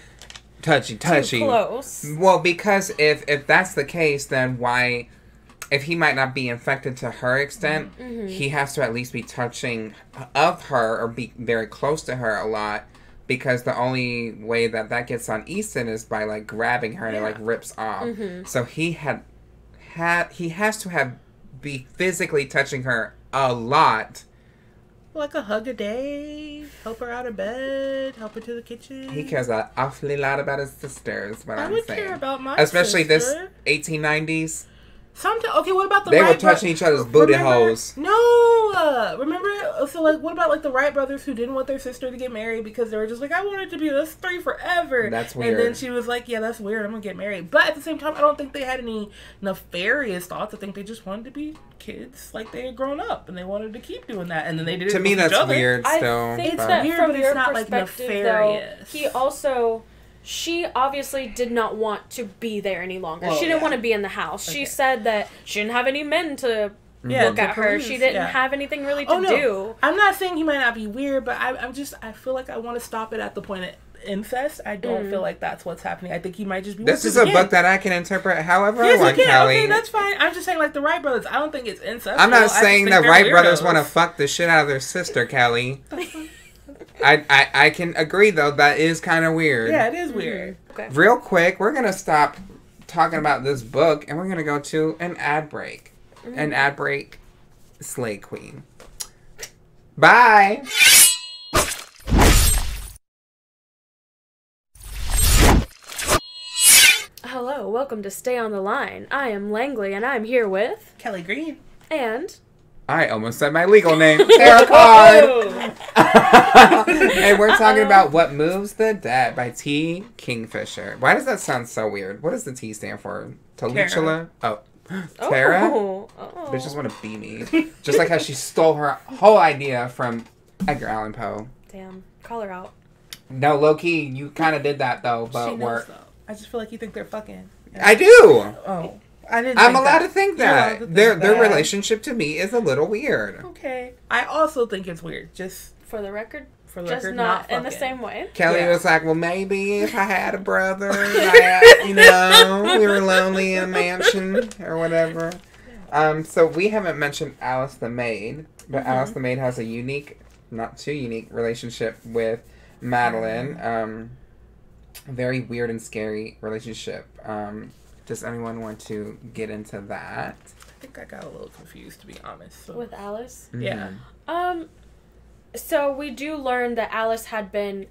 [SPEAKER 6] touchy touchy.
[SPEAKER 8] Too close.
[SPEAKER 6] Well, because if if that's the case, then why, if he might not be infected to her extent,
[SPEAKER 8] Mm-hmm.
[SPEAKER 6] he has to at least be touching of her or be very close to her a lot. Because the only way that that gets on Easton is by like grabbing her and it like rips off.
[SPEAKER 8] Mm-hmm.
[SPEAKER 6] So he had had he has to have be physically touching her a lot.
[SPEAKER 7] Like a hug a day, help her out of bed, help her to the kitchen.
[SPEAKER 6] He cares an awfully lot about his sisters. What
[SPEAKER 7] I
[SPEAKER 6] I'm
[SPEAKER 7] would
[SPEAKER 6] saying.
[SPEAKER 7] care about my
[SPEAKER 6] especially
[SPEAKER 7] sister.
[SPEAKER 6] this 1890s.
[SPEAKER 7] Sometimes, okay. What about the
[SPEAKER 6] They were
[SPEAKER 7] Wright bro-
[SPEAKER 6] touching each other's booty
[SPEAKER 7] Remember-
[SPEAKER 6] holes.
[SPEAKER 7] No, uh, remember? So like, what about like the Wright brothers who didn't want their sister to get married because they were just like, I wanted to be us three forever.
[SPEAKER 6] That's weird.
[SPEAKER 7] And then she was like, Yeah, that's weird. I'm gonna get married. But at the same time, I don't think they had any nefarious thoughts. I think they just wanted to be kids, like they had grown up, and they wanted to keep doing that. And then they did it
[SPEAKER 6] To me,
[SPEAKER 7] with
[SPEAKER 6] that's
[SPEAKER 7] each other.
[SPEAKER 6] weird.
[SPEAKER 8] I
[SPEAKER 6] Still,
[SPEAKER 8] think
[SPEAKER 6] but-
[SPEAKER 8] that
[SPEAKER 7] Weird,
[SPEAKER 8] from
[SPEAKER 7] but it's not, like,
[SPEAKER 8] perspective,
[SPEAKER 7] nefarious.
[SPEAKER 8] though, he also, she obviously did not want to be there any longer.
[SPEAKER 7] Well,
[SPEAKER 8] she didn't
[SPEAKER 7] yeah.
[SPEAKER 8] want to be in the house. She said that she didn't have any men to
[SPEAKER 7] Yeah,
[SPEAKER 8] look
[SPEAKER 7] to
[SPEAKER 8] at her. She didn't
[SPEAKER 7] yeah.
[SPEAKER 8] have anything really to
[SPEAKER 7] Oh no,
[SPEAKER 8] do.
[SPEAKER 7] I'm not saying he might not be weird, but I, I'm just I feel like I want to stop it at the point of incest. I don't mm. feel like that's what's happening. I think he might just be.
[SPEAKER 6] this is a book that I can interpret however
[SPEAKER 7] Yes,
[SPEAKER 6] I want. Kelli.
[SPEAKER 7] Okay, that's fine. I'm just saying, like the Wright brothers. I don't think it's incest.
[SPEAKER 6] I'm not
[SPEAKER 7] just
[SPEAKER 6] saying
[SPEAKER 7] think
[SPEAKER 6] that Wright brothers want to fuck the shit out of their sister, Kelli. I, I I can agree though that is kind of weird.
[SPEAKER 7] Yeah, it is mm-hmm. weird.
[SPEAKER 8] Okay.
[SPEAKER 6] Real quick, we're gonna stop talking about this book and we're gonna go to an ad break. An mm-hmm. ad break, Slay Queen. Bye.
[SPEAKER 8] Hello, welcome to Stay on the Line. I am Langley, and I'm here with
[SPEAKER 7] Kelli Green.
[SPEAKER 8] and
[SPEAKER 6] I almost said my legal name, Terrah Card. and we're talking about What Moves the Dead by T. Kingfisher. Why does that sound so weird? What does the T stand for? Talutula? Oh. Terrah?
[SPEAKER 8] Oh, oh.
[SPEAKER 6] They just want to be me. Just like how she stole her whole idea from Edgar Allan Poe.
[SPEAKER 8] Damn, call her out.
[SPEAKER 6] No, low key, you kind of did that though,
[SPEAKER 7] She
[SPEAKER 6] but
[SPEAKER 7] knows
[SPEAKER 6] we're.
[SPEAKER 7] though. I just feel like you think they're fucking.
[SPEAKER 6] I do.
[SPEAKER 7] Oh, I didn't.
[SPEAKER 6] I'm
[SPEAKER 7] think
[SPEAKER 6] allowed
[SPEAKER 7] that.
[SPEAKER 6] to think that
[SPEAKER 7] to think
[SPEAKER 6] their their relationship to me is a little weird.
[SPEAKER 7] Okay. I also think it's weird. Just
[SPEAKER 8] For the record,
[SPEAKER 7] for
[SPEAKER 8] just
[SPEAKER 7] record,
[SPEAKER 8] not, in the same way.
[SPEAKER 6] Kelli
[SPEAKER 7] Yeah.
[SPEAKER 6] was like, "Well, maybe if I had a brother, that, you know, we were lonely in a mansion or whatever." Um, so we haven't mentioned Alice the maid, but Alice the maid has a unique, not too unique, relationship with Madeline. Um, very weird and scary relationship. Um, does anyone want to get into that?
[SPEAKER 7] I think I got a little confused to be honest. So.
[SPEAKER 8] With Alice.
[SPEAKER 7] yeah.
[SPEAKER 8] Um, so we do learn that Alice had been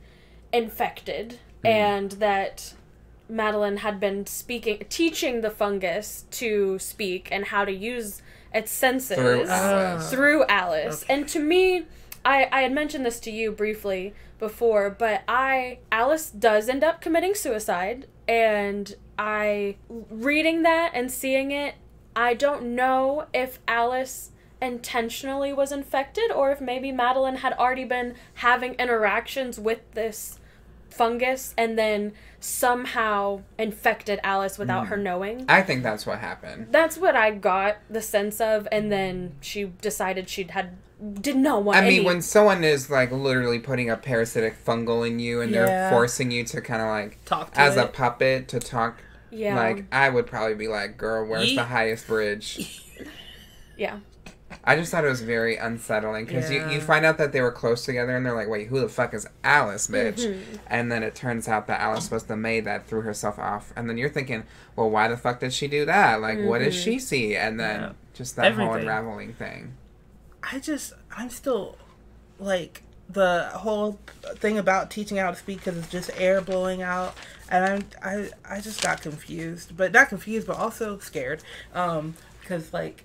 [SPEAKER 8] infected and that Madeline had been speaking, teaching the fungus to speak and how to use its senses
[SPEAKER 6] Through. Alice.
[SPEAKER 8] through Alice. And to me, I, I had mentioned this to you briefly before, but I Alice does end up committing suicide and I reading that and seeing it, I don't know if Alice intentionally was infected or if maybe Madeline had already been having interactions with this fungus and then somehow infected Alice without her hmm. knowing.
[SPEAKER 6] I think that's what happened.
[SPEAKER 8] That's what I got the sense of, and then she decided she'd had did not want.
[SPEAKER 6] I mean,
[SPEAKER 8] any-
[SPEAKER 6] when someone is like literally putting a parasitic fungal in you and they're forcing you to kind of like
[SPEAKER 7] Talk to
[SPEAKER 6] as a puppet to talk,
[SPEAKER 8] yeah,
[SPEAKER 6] like I would probably be like, "Girl, where's the highest bridge?"
[SPEAKER 8] yeah,
[SPEAKER 6] I just thought it was very unsettling because you,
[SPEAKER 7] Yeah.
[SPEAKER 6] you find out that they were close together and they're like, wait, who the fuck is Alice, bitch?
[SPEAKER 8] Mm-hmm.
[SPEAKER 6] And then it turns out that Alice was the maid that threw herself off. And then you're thinking, well, why the fuck did she do that? Like, what did
[SPEAKER 8] Mm-hmm.
[SPEAKER 6] she see? And then
[SPEAKER 7] Yeah.
[SPEAKER 6] just that whole unraveling thing.
[SPEAKER 7] I just, I'm still, like, the whole thing about teaching how to speak because it's just air blowing out, and I'm, I, I just got confused, but not confused, but also scared, um, because like,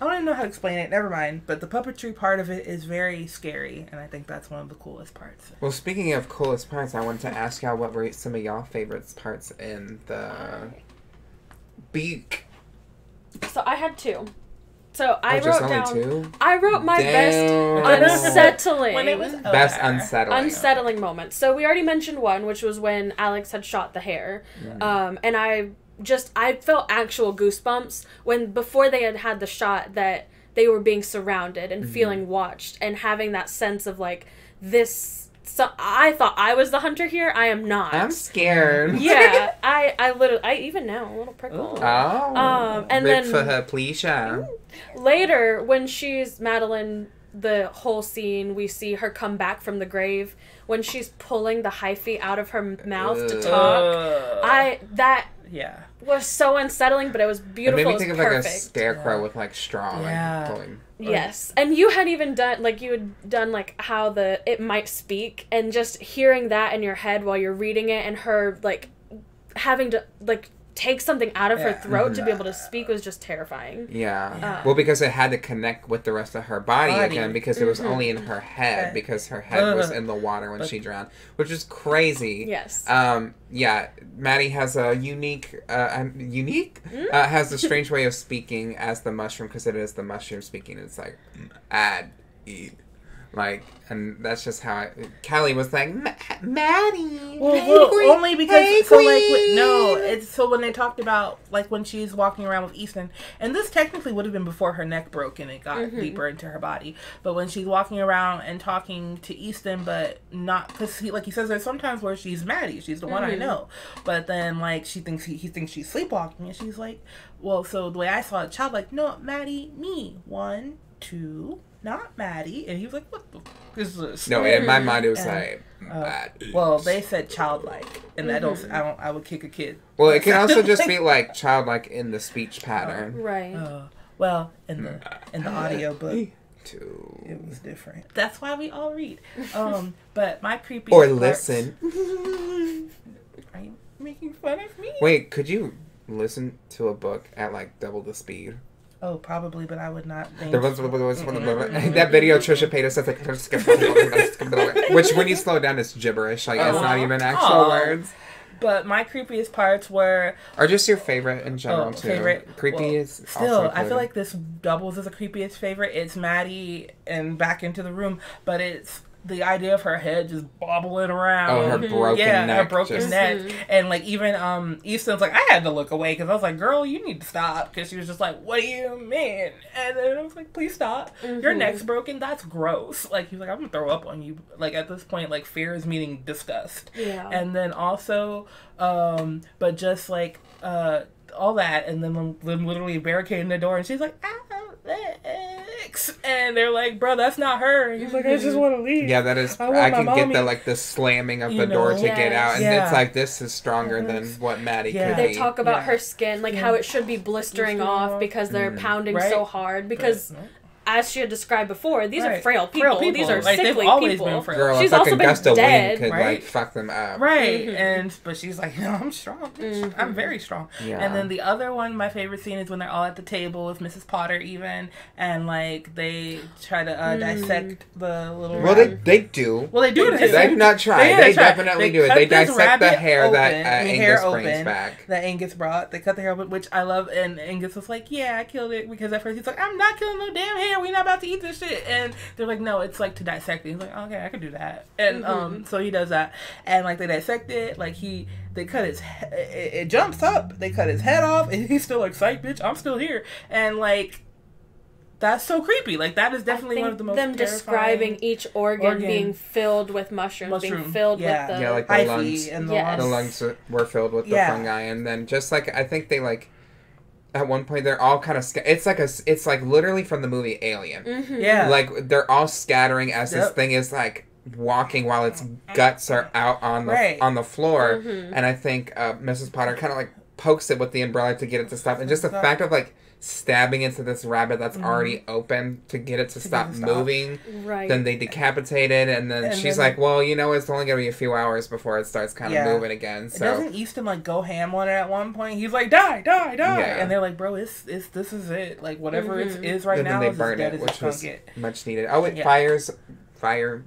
[SPEAKER 7] I don't even know how to explain it. Never mind. But the puppetry part of it is very scary, and I think that's one of the coolest parts.
[SPEAKER 6] Well, speaking of coolest parts, I wanted to ask y'all what were some of y'all favorites parts in the beak.
[SPEAKER 8] So I had two. So I
[SPEAKER 6] Oh,
[SPEAKER 8] wrote down.
[SPEAKER 6] two?
[SPEAKER 8] I wrote my
[SPEAKER 6] Damn.
[SPEAKER 8] best unsettling.
[SPEAKER 7] When it was
[SPEAKER 6] Best unsettling.
[SPEAKER 8] unsettling moments. So we already mentioned one, which was when Alex had shot the hare, um, and I just I felt actual goosebumps when before they had had the shot that they were being surrounded and feeling watched and having that sense of like this. So I thought I was the hunter here. I am not.
[SPEAKER 6] I'm scared.
[SPEAKER 8] yeah, I I literally I even now a little prickle.
[SPEAKER 6] Oh.
[SPEAKER 8] Um, and
[SPEAKER 6] Rip
[SPEAKER 8] then-
[SPEAKER 6] for her, pleasure.
[SPEAKER 8] Later when she's Madeline the whole scene we see her come back from the grave. When she's pulling the hyphae out of her mouth to talk I that
[SPEAKER 7] yeah.
[SPEAKER 8] was so unsettling but it was beautiful
[SPEAKER 6] It
[SPEAKER 8] beautiful
[SPEAKER 6] made me think of like a
[SPEAKER 8] perfect.
[SPEAKER 6] scarecrow with like straw,
[SPEAKER 7] Yeah.
[SPEAKER 6] like pulling.
[SPEAKER 8] yes. And you had even done like you had done like how the it might speak and just hearing that in your head while you're reading it and her like having to like take something out of her
[SPEAKER 7] Yeah.
[SPEAKER 8] throat to be able to speak was just terrifying
[SPEAKER 6] Yeah.
[SPEAKER 8] Uh,
[SPEAKER 6] well, because it had to connect with the rest of her body,
[SPEAKER 7] Body.
[SPEAKER 6] again, because it was
[SPEAKER 8] Mm-hmm.
[SPEAKER 6] only in her head,
[SPEAKER 7] Head.
[SPEAKER 6] because her head was in the water when she drowned, which is crazy.
[SPEAKER 8] yes
[SPEAKER 6] Um. Yeah. Maddie has a unique, uh, um, unique,
[SPEAKER 8] Mm.
[SPEAKER 6] uh, has a strange way of speaking as the mushroom because it is the mushroom speaking. It's like, "Mm, add, eat, like, and that's just how I, Callie was like, "Ma- Maddie.
[SPEAKER 7] Well,
[SPEAKER 6] hey,
[SPEAKER 7] well only because
[SPEAKER 6] hey,
[SPEAKER 7] so like wi- no, it's so when they talked about like when she's walking around with Easton, and this technically would have been before her neck broke and it got
[SPEAKER 8] Mm-hmm.
[SPEAKER 7] deeper into her body. But when she's walking around and talking to Easton, but not because he like he says there's sometimes where she's Maddie, she's the one
[SPEAKER 8] Mm-hmm.
[SPEAKER 7] I know, but then like she thinks he, he thinks she's sleepwalking, and she's like, well, so the way I saw it, child like no, Maddie, me, one, two. Not Maddie, and he was like, "What the f- is this?"
[SPEAKER 6] No, in my mind it was
[SPEAKER 7] And,
[SPEAKER 6] like,
[SPEAKER 7] Uh,
[SPEAKER 6] "Maddie."
[SPEAKER 7] Well, they said childlike, and I
[SPEAKER 8] Mm-hmm.
[SPEAKER 7] don't. I don't. I would kick a kid.
[SPEAKER 6] Well, it can also just be like childlike in the speech pattern.
[SPEAKER 8] right
[SPEAKER 7] Uh, well, in the in the audio book, it was different. That's why we all read. Um, but my creepy
[SPEAKER 6] or listen.
[SPEAKER 7] Are you making fun of me?
[SPEAKER 6] Wait, could you listen to a book at like double the speed?
[SPEAKER 7] Oh, probably, but I would not. Think.
[SPEAKER 6] That video Trisha Paytas says like which when you slow it down it's gibberish like it's not
[SPEAKER 7] oh.
[SPEAKER 6] even actual words
[SPEAKER 7] But my creepiest parts were
[SPEAKER 6] or just your favorite in general
[SPEAKER 7] Oh,
[SPEAKER 6] too
[SPEAKER 7] favorite.
[SPEAKER 6] creepy
[SPEAKER 7] Well,
[SPEAKER 6] is
[SPEAKER 7] Still, I feel like this doubles as a creepiest favorite. It's Maddie and back into the room, but it's the idea of her head just bobbling around.
[SPEAKER 6] Oh, her broken
[SPEAKER 7] yeah, her
[SPEAKER 6] neck
[SPEAKER 7] broken
[SPEAKER 6] just-
[SPEAKER 7] neck, and like even um Easton's like, I had to look away because I was like, girl, you need to stop because she was just like, what do you mean? And then I was like, please stop. Your neck's broken. That's gross. Like he's like, I'm gonna throw up on you. Like at this point, like fear is meaning disgust
[SPEAKER 8] yeah
[SPEAKER 7] and then also um but just like uh all that and then them, them literally barricading the door and she's like Alex and they're like bro that's not her and he's like I just want to leave
[SPEAKER 6] yeah that is
[SPEAKER 7] I
[SPEAKER 6] I,
[SPEAKER 7] want my
[SPEAKER 6] can get the like the slamming of
[SPEAKER 7] You
[SPEAKER 6] the door
[SPEAKER 7] know?
[SPEAKER 6] to get out and
[SPEAKER 7] Yes.
[SPEAKER 6] it's like this is stronger than what Maddie
[SPEAKER 7] Yeah.
[SPEAKER 6] could
[SPEAKER 8] they
[SPEAKER 6] be
[SPEAKER 8] talk about
[SPEAKER 7] Yeah.
[SPEAKER 8] her skin like how it should be blistering
[SPEAKER 7] Blistering
[SPEAKER 8] off
[SPEAKER 7] off.
[SPEAKER 8] because they're
[SPEAKER 6] Mm.
[SPEAKER 8] pounding
[SPEAKER 7] Right.
[SPEAKER 8] so hard because
[SPEAKER 7] But-
[SPEAKER 8] as she had described before these are
[SPEAKER 7] Right.
[SPEAKER 8] frail people. these are
[SPEAKER 7] Like, they've
[SPEAKER 8] sickly
[SPEAKER 7] always
[SPEAKER 8] people
[SPEAKER 7] been frail.
[SPEAKER 6] girl
[SPEAKER 8] she's
[SPEAKER 6] a
[SPEAKER 8] also
[SPEAKER 6] fucking
[SPEAKER 8] been
[SPEAKER 6] gust of
[SPEAKER 8] dead
[SPEAKER 6] wind could
[SPEAKER 7] right?
[SPEAKER 6] like fuck them up
[SPEAKER 7] right
[SPEAKER 8] Mm-hmm.
[SPEAKER 7] and but she's like no i'm strong bitch. i'm very strong
[SPEAKER 6] Yeah.
[SPEAKER 7] and then the other one my favorite scene is when they're all at the table with mrs potter even and like they try to uh, dissect the little
[SPEAKER 6] well they,
[SPEAKER 7] rabbit.
[SPEAKER 6] they do
[SPEAKER 7] well they do
[SPEAKER 8] They
[SPEAKER 7] dissect-
[SPEAKER 6] They do not try.
[SPEAKER 7] They
[SPEAKER 6] They,
[SPEAKER 7] try.
[SPEAKER 6] definitely
[SPEAKER 7] They
[SPEAKER 6] do it. They dissect the
[SPEAKER 7] rabbit
[SPEAKER 6] hare that uh,
[SPEAKER 7] the
[SPEAKER 6] Angus
[SPEAKER 7] hare
[SPEAKER 6] brings
[SPEAKER 7] open
[SPEAKER 6] back.
[SPEAKER 7] that Angus brought. They cut the hare open, which I love. And Angus was like, "Yeah, I killed it," because at first he's like, "I'm not killing no damn hare. Yeah, we're not about to eat this shit. And they're like, no, it's like to dissect it. He's like, okay, I can do that. And um, so he does that. And like they dissect it. Like he, they cut his, he- it, it jumps up. They cut his head off, and he's still like, psych, bitch, I'm still here. And like, that's so creepy. Like that is definitely one of the most
[SPEAKER 8] them describing each organ,
[SPEAKER 7] organ.
[SPEAKER 8] being filled with mushrooms, being filled
[SPEAKER 7] yeah.
[SPEAKER 8] with the
[SPEAKER 6] Yeah, like the
[SPEAKER 7] hyphae
[SPEAKER 6] lungs.
[SPEAKER 7] and the
[SPEAKER 8] Yes.
[SPEAKER 6] the
[SPEAKER 7] lungs.
[SPEAKER 6] lungs were filled with the
[SPEAKER 7] Yeah.
[SPEAKER 6] fungi, and then just like I think they like at one point they're all kind of sca- it's like a it's like literally from the movie Alien.
[SPEAKER 8] Mm-hmm.
[SPEAKER 7] Yeah.
[SPEAKER 6] Like they're all scattering as this thing is like walking while its guts are out on the
[SPEAKER 7] Right.
[SPEAKER 6] on the floor,
[SPEAKER 8] Mm-hmm.
[SPEAKER 6] and I think uh, Mrs. Potter kind of like pokes it with the umbrella to get it to stop, and just the fact of like stabbing into this rabbit that's mm-hmm. already open to get it to, stop,
[SPEAKER 7] it to stop.
[SPEAKER 6] moving.
[SPEAKER 8] right.
[SPEAKER 6] Then they decapitate it, and then
[SPEAKER 7] And
[SPEAKER 6] she's
[SPEAKER 7] then-
[SPEAKER 6] like, "Well, you know, it's only gonna be a few hours before it starts kind of
[SPEAKER 7] Yeah.
[SPEAKER 6] moving again." So
[SPEAKER 7] Doesn't Easton like go ham on it at one point? He's like, die, die, die,
[SPEAKER 6] Yeah.
[SPEAKER 7] and they're like, bro, it's it's this is it. Like whatever it mm-hmm. is right
[SPEAKER 6] and
[SPEAKER 7] now
[SPEAKER 6] then they
[SPEAKER 7] is
[SPEAKER 6] burn
[SPEAKER 7] dead
[SPEAKER 6] it, which was
[SPEAKER 7] get.
[SPEAKER 6] much needed. Oh, it
[SPEAKER 7] Yeah.
[SPEAKER 6] fires, fire,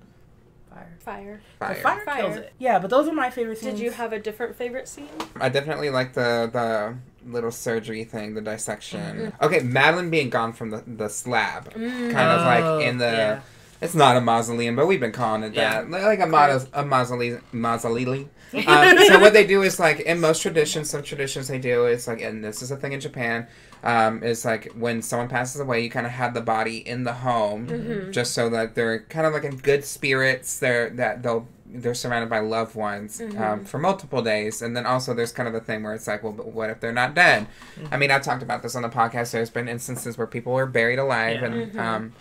[SPEAKER 7] Fire.
[SPEAKER 8] fire.
[SPEAKER 6] fire.
[SPEAKER 7] The fire,
[SPEAKER 8] Fire.
[SPEAKER 7] kills it. Yeah, but those are my favorite scenes.
[SPEAKER 8] Did you have a different favorite scene?
[SPEAKER 6] I definitely like the the little surgery thing, the dissection.
[SPEAKER 7] Mm-hmm.
[SPEAKER 6] Okay, Madeline being gone from the the slab,
[SPEAKER 8] Mm.
[SPEAKER 6] kind of
[SPEAKER 7] Oh,
[SPEAKER 6] like in the.
[SPEAKER 7] yeah.
[SPEAKER 6] It's not a mausoleum, but we've been calling it
[SPEAKER 7] Yeah.
[SPEAKER 6] that, like a, mauso- a mausoleum. Mausoleum. um, so what they do is like in most traditions, some traditions they do is like, and this is a thing in Japan, um, is like when someone passes away, you kind of have the body in the home,
[SPEAKER 8] Mm-hmm.
[SPEAKER 6] just so that they're kind of like in good spirits. They're that they'll they're surrounded by loved ones
[SPEAKER 8] Mm-hmm.
[SPEAKER 6] um, for multiple days, and then also there's kind of the thing where it's like, well, but what if they're not dead? I mean, I've talked about this on the podcast. There's been instances where people were buried alive,
[SPEAKER 7] Yeah.
[SPEAKER 6] and
[SPEAKER 8] Mm-hmm.
[SPEAKER 6] um,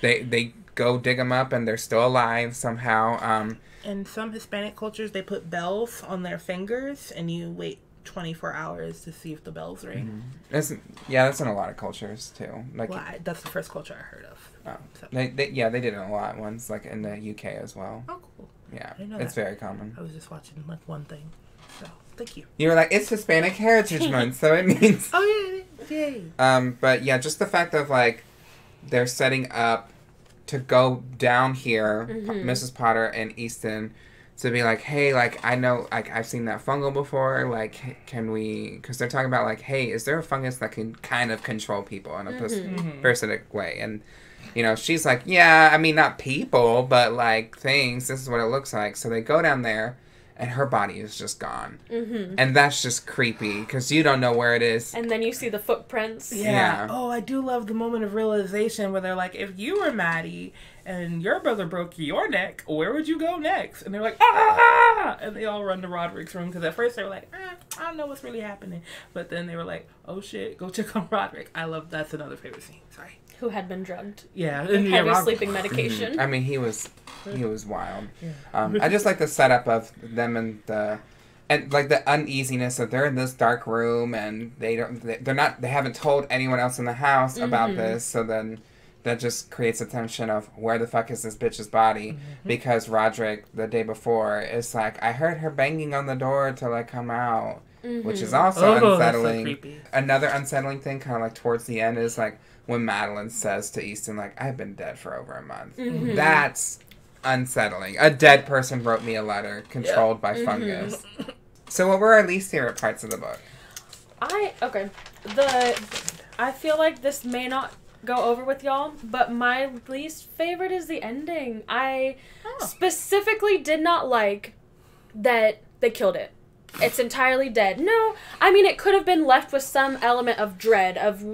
[SPEAKER 6] they they go dig them up, and they're still alive somehow. Um,
[SPEAKER 7] In some Hispanic cultures, they put bells on their fingers, and you wait 24 hours to see if the bells ring.
[SPEAKER 6] That's yeah, that's in a lot of cultures too. Like
[SPEAKER 7] Well, I, that's the first culture I heard of.
[SPEAKER 6] oh,
[SPEAKER 7] So-
[SPEAKER 6] they, they yeah they did it in a lot ones like in the UK as well.
[SPEAKER 7] Oh, cool.
[SPEAKER 6] Yeah,
[SPEAKER 7] didn't know
[SPEAKER 6] it's
[SPEAKER 7] that.
[SPEAKER 6] very common.
[SPEAKER 7] I was just watching like one thing. So thank you.
[SPEAKER 6] You were like it's Hispanic Heritage Month, so it means.
[SPEAKER 7] Oh yeah, yay.
[SPEAKER 6] Um, but yeah, just the fact of like they're setting up to go down here, mm-hmm. Mrs. Potter and Easton, to be like, hey, like I know, like I've seen that fungal before. Like, can we? Because they're talking about like, hey, is there a fungus that can kind of control people in a mm-hmm. pers- mm-hmm. parasitic way? And you know, she's like, yeah, I mean, not people, but like things. This is what it looks like. So they go down there. And her body is just gone, mm-hmm. and that's just creepy because you don't know where it is.
[SPEAKER 8] And then you see the footprints.
[SPEAKER 7] Yeah.
[SPEAKER 6] Yeah.
[SPEAKER 7] Oh, I do love the moment of realization where they're like, if you were Maddie and your brother broke your neck, where would you go next? And they're like, ah! And they all run to Roderick's room because at first they were like, eh, I don't know what's really happening. But then they were like, oh shit, go check on Roderick. I love that's another favorite scene. Sorry.
[SPEAKER 8] Who had been drugged.
[SPEAKER 7] Yeah.
[SPEAKER 8] With
[SPEAKER 7] And
[SPEAKER 8] heavy
[SPEAKER 7] Rod-
[SPEAKER 8] sleeping medication.
[SPEAKER 6] I mean, he was he was wild. Um, I just like the setup of them and the and like the uneasiness of they're in this dark room and they don't they- they're not they haven't told anyone else in the house about mm-hmm. this. So then that just creates a tension of where the fuck is this bitch's body mm-hmm. because Roderick the day before is like I heard her banging on the door to like come out. Which is mm-hmm. also
[SPEAKER 7] Oh, that's so
[SPEAKER 6] unsettling.
[SPEAKER 7] creepy.
[SPEAKER 6] Another unsettling thing, kind of like towards the end, is like when Madeline says to Easton, like, I've been dead for over a month. Mm-hmm. That's unsettling. A dead person wrote me a letter controlled by mm-hmm. fungus. So, what were our least favorite parts of the book?
[SPEAKER 8] I okay. The I feel like this may not go over with y'all, but my least favorite is the ending. I oh. specifically did not like that they killed it. It's entirely dead. No, I mean it could have been left with some element of dread of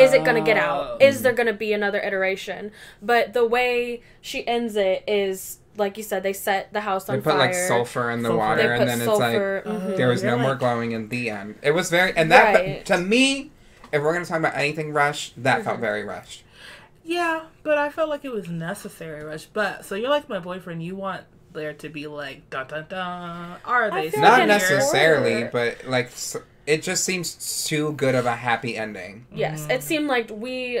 [SPEAKER 8] is it gonna get
[SPEAKER 7] Oh.
[SPEAKER 8] out? Is there gonna be another iteration? But the way she ends it is like you said, they set the house on fire.
[SPEAKER 6] They put
[SPEAKER 8] fire.
[SPEAKER 6] like sulfur in the
[SPEAKER 7] Sulfur.
[SPEAKER 6] water, and then
[SPEAKER 8] sulfur.
[SPEAKER 6] it's like
[SPEAKER 8] mhm.
[SPEAKER 6] there was no
[SPEAKER 7] You're
[SPEAKER 6] more
[SPEAKER 7] like-
[SPEAKER 6] glowing in the end. It was very, and that
[SPEAKER 8] Right.
[SPEAKER 6] to me, if we're gonna talk about anything rushed, that
[SPEAKER 8] Mm-hmm.
[SPEAKER 6] felt very rushed.
[SPEAKER 7] Yeah, but I felt like it was necessary, Rush. But so you're like my boyfriend. You want there to be like dun dun dun. Are they?
[SPEAKER 6] Not
[SPEAKER 8] like
[SPEAKER 6] necessarily, but like s- it just seems too good of a happy ending.
[SPEAKER 8] Yes, it seemed like we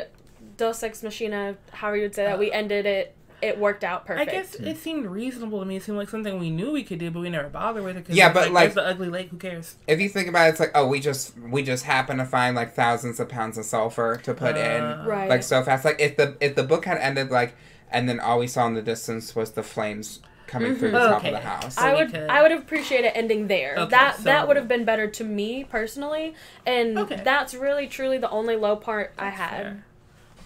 [SPEAKER 8] Dos Ex Machina, however you would say that, we uh, ended it. It worked out perfectly.
[SPEAKER 7] I
[SPEAKER 8] perfect.
[SPEAKER 7] guess it seemed reasonable to me. It seemed like something we knew we could do, but we never bothered with it. Cause
[SPEAKER 6] Yeah, but, like-
[SPEAKER 7] there's the ugly lake. Who cares?
[SPEAKER 6] if you think about it, it's like, oh, we just we just happen to find like thousands of pounds of sulfur to put in uh,
[SPEAKER 8] Right.
[SPEAKER 6] like so fast. Like if the if the book had ended like, and then all we saw in the distance was the flames coming through the mm-hmm. top of the house.
[SPEAKER 8] I would
[SPEAKER 7] could-
[SPEAKER 8] I would appreciate it ending there.
[SPEAKER 7] Okay,
[SPEAKER 8] that
[SPEAKER 7] so-
[SPEAKER 8] that would have been better to me personally, and
[SPEAKER 7] Okay.
[SPEAKER 8] that's really truly the only low part I had.
[SPEAKER 7] Fair.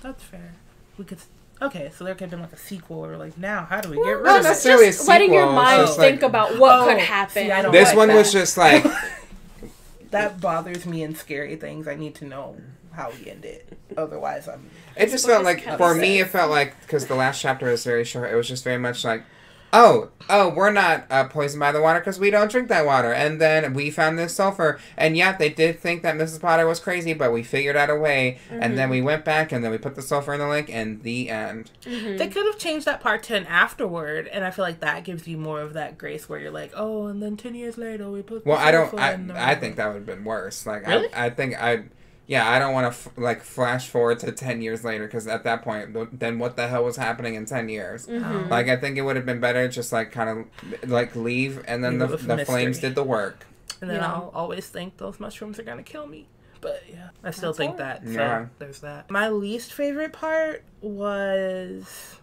[SPEAKER 7] That's fair. we could. Okay, so there could have been like a sequel or like now how do we get
[SPEAKER 6] Well,
[SPEAKER 7] rid
[SPEAKER 6] not
[SPEAKER 7] of it?
[SPEAKER 6] necessarily a
[SPEAKER 8] Just letting your mind
[SPEAKER 6] just
[SPEAKER 8] think
[SPEAKER 6] like-
[SPEAKER 8] about what
[SPEAKER 7] Oh,
[SPEAKER 8] could
[SPEAKER 7] see,
[SPEAKER 8] happen.
[SPEAKER 7] I don't
[SPEAKER 6] This
[SPEAKER 7] like
[SPEAKER 6] one was just like
[SPEAKER 7] That bothers me in scary things. I need to know how we end it. Otherwise, I'm.
[SPEAKER 6] it just felt like for me it felt like because the last chapter was very short. It was just very much like. Oh, oh, we're not uh, poisoned by the water because we don't drink that water. And then we found this sulfur. And yeah, they did think that Mrs. Potter was crazy, but we figured out a way. And
[SPEAKER 8] Mm-hmm.
[SPEAKER 6] then we went back and then we put the sulfur in the lake and the end.
[SPEAKER 7] They could have changed that part to an afterward, and I feel like that gives you more of that grace where you're like, oh, and then ten years later we put. the
[SPEAKER 6] Well, I don't. I,
[SPEAKER 7] in the-
[SPEAKER 6] I think that would have been worse. Like,
[SPEAKER 7] Really?
[SPEAKER 6] I, I think I, yeah, I don't want to f- like flash forward to ten years later because at that point, th- then what the hell was happening in ten years?
[SPEAKER 8] Mm-hmm.
[SPEAKER 6] Like, I think it would have been better just like kind of like leave and then
[SPEAKER 7] Leave
[SPEAKER 6] the the
[SPEAKER 7] mystery.
[SPEAKER 6] flames did the work.
[SPEAKER 7] And then
[SPEAKER 8] Yeah.
[SPEAKER 7] I'll always think those mushrooms are gonna kill me. But yeah, I still
[SPEAKER 8] That's
[SPEAKER 7] think
[SPEAKER 8] hard.
[SPEAKER 7] that. So
[SPEAKER 6] Yeah.
[SPEAKER 7] there's that. My least favorite part was.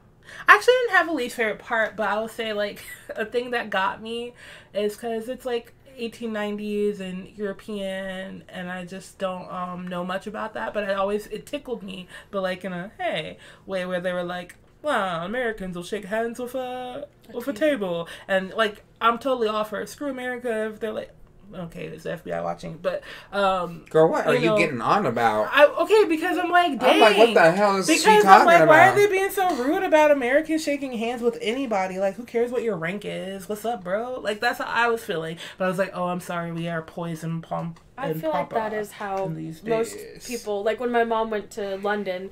[SPEAKER 7] I actually didn't have a least favorite part, but I will say like a thing that got me is because it's like 1890s and European, and I just don't um, know much about that. But I always it tickled me, but like in a hey way where they were like, "Wow, Americans will shake hands with a with a table," and like I'm totally all for screw America if they're like. Okay, it's the FBI watching, but um,
[SPEAKER 6] Girl, what are
[SPEAKER 7] You
[SPEAKER 6] you,
[SPEAKER 7] know,
[SPEAKER 6] getting on about?
[SPEAKER 7] I okay because I'm like, dang.
[SPEAKER 6] I'm like, what the hell is
[SPEAKER 7] because
[SPEAKER 6] she
[SPEAKER 7] I'm
[SPEAKER 6] talking
[SPEAKER 7] like,
[SPEAKER 6] about?
[SPEAKER 7] why are they being so rude about Americans shaking hands with anybody? Like, who cares what your rank is? What's up, bro? Like, that's how I was feeling. But I was like, oh, I'm sorry, we are poison pump.
[SPEAKER 8] I
[SPEAKER 7] and
[SPEAKER 8] feel like that is how
[SPEAKER 7] these
[SPEAKER 8] most
[SPEAKER 7] days.
[SPEAKER 8] people, like when my mom went to London,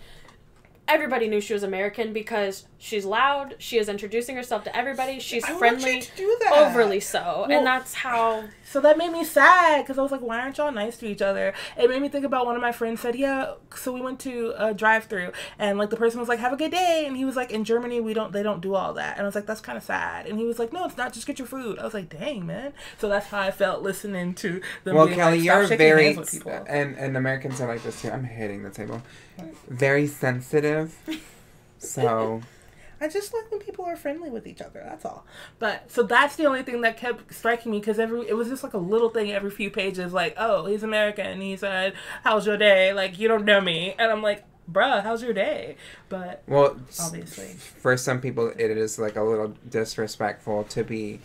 [SPEAKER 8] everybody knew she was American because she's loud, she is introducing herself to everybody, she's
[SPEAKER 7] I want
[SPEAKER 8] friendly,
[SPEAKER 7] you to do that.
[SPEAKER 8] overly so.
[SPEAKER 7] Well-
[SPEAKER 8] and that's how
[SPEAKER 7] So that made me sad because I was like, why aren't y'all nice to each other? It made me think about one of my friends said, yeah. So we went to a drive-through and like the person was like, have a good day, and he was like, in Germany we don't they don't do all that, and I was like, that's kind of sad, and he was like, no, it's not. Just get your food. I was like, dang man. So that's how I felt listening to them.
[SPEAKER 6] Well, Kelli,
[SPEAKER 7] like,
[SPEAKER 6] you're very
[SPEAKER 7] people."
[SPEAKER 6] and and Americans are like this too. I'm hitting the table. Very sensitive. So
[SPEAKER 7] I just like when people are friendly with each other. That's all. But so that's the only thing that kept striking me because every it was just like a little thing every few pages, like, oh, he's American. He said, "How's your day?" Like you don't know me, and I'm like, bruh, how's your day? But
[SPEAKER 6] well,
[SPEAKER 7] Obviously.
[SPEAKER 6] for some people, it is like a little disrespectful to be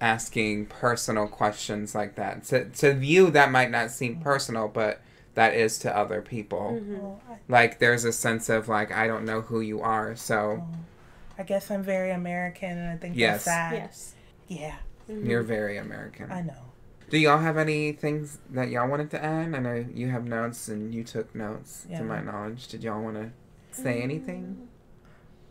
[SPEAKER 6] asking personal questions like that. To to you, that might not seem personal, but that is to other people.
[SPEAKER 7] well, I,
[SPEAKER 6] Like there's a sense of like I don't know who you are, so oh.
[SPEAKER 7] I guess I'm very American, and I think
[SPEAKER 6] Yes.
[SPEAKER 7] that's sad.
[SPEAKER 8] yes.
[SPEAKER 7] Yeah, mm-hmm.
[SPEAKER 6] you're very American.
[SPEAKER 7] I know.
[SPEAKER 6] Do y'all have any things that y'all wanted to add? I know you have notes and you took notes
[SPEAKER 7] Yeah.
[SPEAKER 6] to my knowledge. Did y'all want to say anything?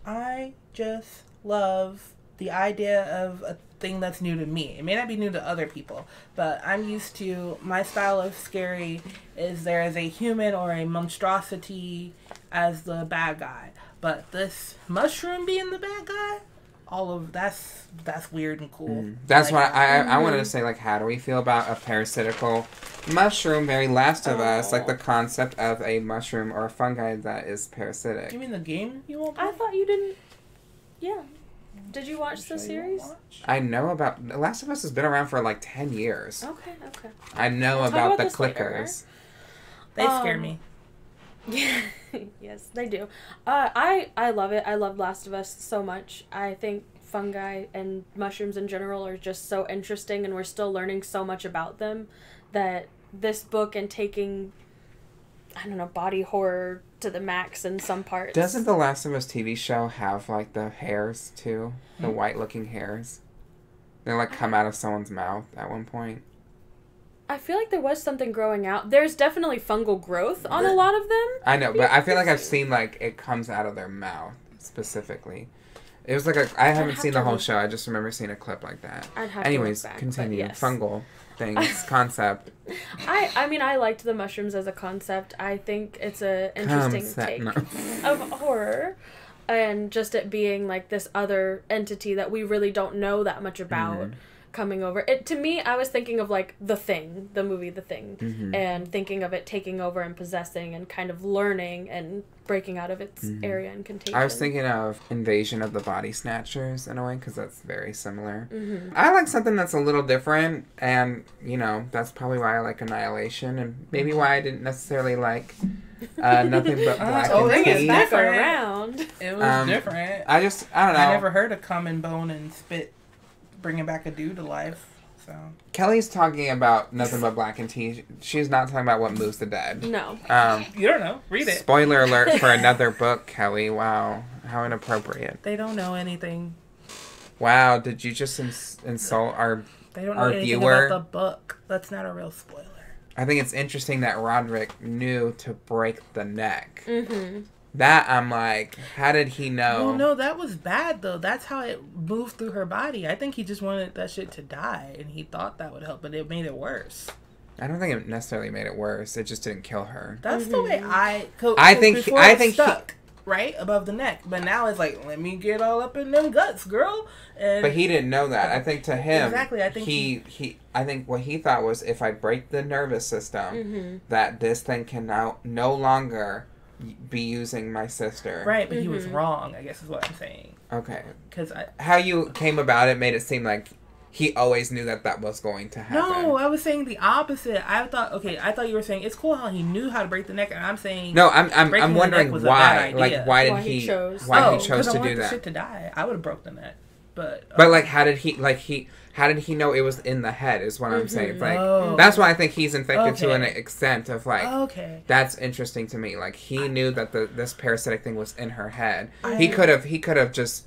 [SPEAKER 6] Mm.
[SPEAKER 7] I just love the idea of a thing that's new to me. It may not be new to other people, but I'm used to my style of scary is there is a human or a monstrosity as the bad guy. But this mushroom being the bad guy, all of that's that's weird and cool.
[SPEAKER 6] Mm. That's
[SPEAKER 7] Like,
[SPEAKER 6] why I, I wanted to say like how do we feel about a parasitical mushroom very last of us like the concept of a mushroom or a fungi that is parasitic
[SPEAKER 7] You mean the game you won't
[SPEAKER 8] I thought you didn't Yeah. Did you watch the
[SPEAKER 7] Sure you won't
[SPEAKER 8] series?
[SPEAKER 7] watch?
[SPEAKER 6] I know about The Last of Us has been around for like 10 years
[SPEAKER 8] Okay, okay.
[SPEAKER 6] I know
[SPEAKER 8] We'll
[SPEAKER 6] about,
[SPEAKER 8] about
[SPEAKER 6] the
[SPEAKER 8] this later,
[SPEAKER 6] clickers
[SPEAKER 7] They scare
[SPEAKER 8] Um,
[SPEAKER 7] me.
[SPEAKER 8] Yeah, yes, they do. Uh, I I love it. I love Last of Us so much. I think fungi and mushrooms in general are just so interesting, and we're still learning so much about them. That this book and taking, I don't know, body horror to the max in some parts.
[SPEAKER 6] doesn't the Last of Us TV show have like the hairs too the
[SPEAKER 7] Hmm.
[SPEAKER 6] white looking hairs they like come out of someone's mouth at one point
[SPEAKER 8] I feel like there was something growing out. There's definitely fungal growth on a lot of them.
[SPEAKER 6] I know, but I feel like I've seen like it comes out of their mouth specifically. It was like a. I haven't
[SPEAKER 8] have
[SPEAKER 6] seen the whole
[SPEAKER 8] look-
[SPEAKER 6] show. I just remember seeing a clip like that.
[SPEAKER 8] I'd have to
[SPEAKER 6] Anyways,
[SPEAKER 8] look back, but
[SPEAKER 6] continue.
[SPEAKER 8] yes.
[SPEAKER 6] Fungal things concept.
[SPEAKER 8] I I mean I liked the mushrooms as a concept. I think it's a interesting
[SPEAKER 6] Concept,
[SPEAKER 8] take
[SPEAKER 6] no.
[SPEAKER 8] of horror and just it being like this other entity that we really don't know that much about
[SPEAKER 6] Mm-hmm.
[SPEAKER 8] Coming over. It to me, I was thinking of like The Thing, the movie The Thing,
[SPEAKER 6] Mm-hmm.
[SPEAKER 8] and thinking of it taking over and possessing and kind of learning and breaking out of its
[SPEAKER 6] Mm-hmm.
[SPEAKER 8] area and contagion.
[SPEAKER 6] I was thinking of Invasion of the Body Snatchers in a way because that's very similar.
[SPEAKER 8] Mm-hmm.
[SPEAKER 6] I like something that's a little different, and you know that's probably why I like Annihilation, and maybe why I didn't necessarily like uh, Nothing But Black
[SPEAKER 7] oh,
[SPEAKER 6] and
[SPEAKER 7] bring it
[SPEAKER 6] Tea.
[SPEAKER 7] back.
[SPEAKER 8] back
[SPEAKER 7] different.
[SPEAKER 8] around.
[SPEAKER 7] It was
[SPEAKER 6] Um,
[SPEAKER 7] different.
[SPEAKER 6] I just I don't know.
[SPEAKER 7] I never heard of common bone and spit bringing back a dude to life. So
[SPEAKER 6] Kelli's talking about Nothing But Blackened Teeth. She's not talking about what moves the dead.
[SPEAKER 8] No.
[SPEAKER 6] Um,
[SPEAKER 7] you don't know. Read it.
[SPEAKER 6] spoiler alert for another book, Kelly. Wow, how inappropriate.
[SPEAKER 7] They don't know anything.
[SPEAKER 6] Wow, did you just ins- insult our?
[SPEAKER 7] They don't know
[SPEAKER 6] Our
[SPEAKER 7] anything
[SPEAKER 6] viewer-
[SPEAKER 7] about the book. That's not a real spoiler.
[SPEAKER 6] I think it's interesting that Roderick knew to break the neck.
[SPEAKER 8] Mm-hmm.
[SPEAKER 6] That I'm like, how did he know?
[SPEAKER 7] Well, no, that was bad though. That's how it moved through her body. I think he just wanted that shit to die, and he thought that would help, but it made it worse.
[SPEAKER 6] I don't think it necessarily made it worse. It just didn't kill her.
[SPEAKER 7] That's the way I. Co-
[SPEAKER 6] I think he- I
[SPEAKER 7] it
[SPEAKER 6] think he-
[SPEAKER 7] stuck right above the neck, but now it's like, let me get all up in them guts, girl. And
[SPEAKER 6] But he didn't know that. I think to him,
[SPEAKER 7] Exactly, I think
[SPEAKER 6] he, he I think what he thought was if I break the nervous system,
[SPEAKER 8] Mm-hmm.
[SPEAKER 6] that this thing can now no longer be using my sister.
[SPEAKER 7] right, but he
[SPEAKER 8] Mm-hmm.
[SPEAKER 7] was wrong. I guess is what I'm saying.
[SPEAKER 6] Okay.
[SPEAKER 7] Because
[SPEAKER 6] How you came about it made it seem like he always knew that that was going to happen.
[SPEAKER 7] no, I was saying the opposite. I thought okay, I thought you were saying it's cool how he knew how to break the neck, and I'm saying
[SPEAKER 6] No, I'm I'm,
[SPEAKER 7] Breaking
[SPEAKER 6] I'm wondering
[SPEAKER 7] neck was a
[SPEAKER 6] why.
[SPEAKER 7] bad idea.
[SPEAKER 6] Like why did
[SPEAKER 8] Why he
[SPEAKER 6] he,
[SPEAKER 8] chose.
[SPEAKER 6] why
[SPEAKER 7] oh,
[SPEAKER 6] he chose
[SPEAKER 7] 'cause I
[SPEAKER 6] to
[SPEAKER 7] want
[SPEAKER 6] do
[SPEAKER 7] the
[SPEAKER 6] that?
[SPEAKER 7] shit to die. I would have broke the neck, but
[SPEAKER 6] But like, how did he like he? How did he know it was in the head? Is what I'm saying. Like
[SPEAKER 7] Oh.
[SPEAKER 6] that's why I think he's infected to an extent of like.
[SPEAKER 7] okay.
[SPEAKER 6] That's interesting to me. Like he knew that the this parasitic thing was in her head.
[SPEAKER 7] I-
[SPEAKER 6] he could have he could have just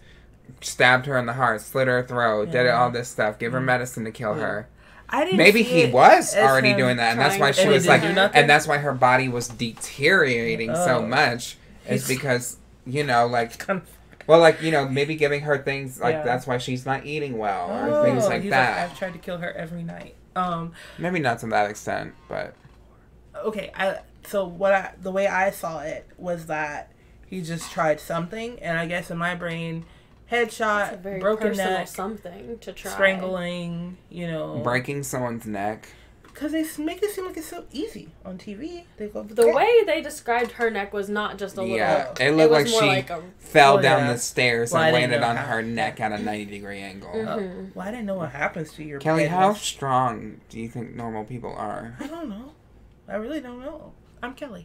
[SPEAKER 6] stabbed her in the heart, slit her throat, did all this stuff, give her medicine to kill her.
[SPEAKER 7] I didn't.
[SPEAKER 6] Maybe he was already doing that, and that's why she was like, and that's why her body was deteriorating so
[SPEAKER 7] Oh.
[SPEAKER 6] much. Is because you know, like
[SPEAKER 7] Kind of-
[SPEAKER 6] Well, like you know, maybe giving her things like
[SPEAKER 7] Yeah.
[SPEAKER 6] that's why she's not eating well or
[SPEAKER 7] Oh,
[SPEAKER 6] things like
[SPEAKER 7] he's
[SPEAKER 6] that.
[SPEAKER 7] I've tried to kill her every night. Um.
[SPEAKER 6] maybe not to that extent, but
[SPEAKER 7] Okay. I. So what I the way I saw it was that he just tried something, and I guess in my brain,
[SPEAKER 8] It's a
[SPEAKER 7] headshot,
[SPEAKER 8] very
[SPEAKER 7] broken neck,
[SPEAKER 8] something to try.
[SPEAKER 7] strangling. You know,
[SPEAKER 6] breaking someone's neck.
[SPEAKER 7] Because they make it seem like it's so easy on TV. They go
[SPEAKER 8] The way they described her neck was not just a little.
[SPEAKER 6] Yeah, it looked
[SPEAKER 8] was
[SPEAKER 6] like she
[SPEAKER 8] like a-
[SPEAKER 6] fell
[SPEAKER 7] Oh,
[SPEAKER 6] down
[SPEAKER 7] yeah.
[SPEAKER 6] the stairs
[SPEAKER 7] Well,
[SPEAKER 6] and landed on her neck at a ninety degree angle.
[SPEAKER 8] Mm-hmm.
[SPEAKER 7] Well, I didn't know what happens to your
[SPEAKER 6] Kelli,
[SPEAKER 7] head
[SPEAKER 6] how
[SPEAKER 7] once-
[SPEAKER 6] strong do you think normal people are?
[SPEAKER 7] I don't know. I really don't know. I'm Kelli.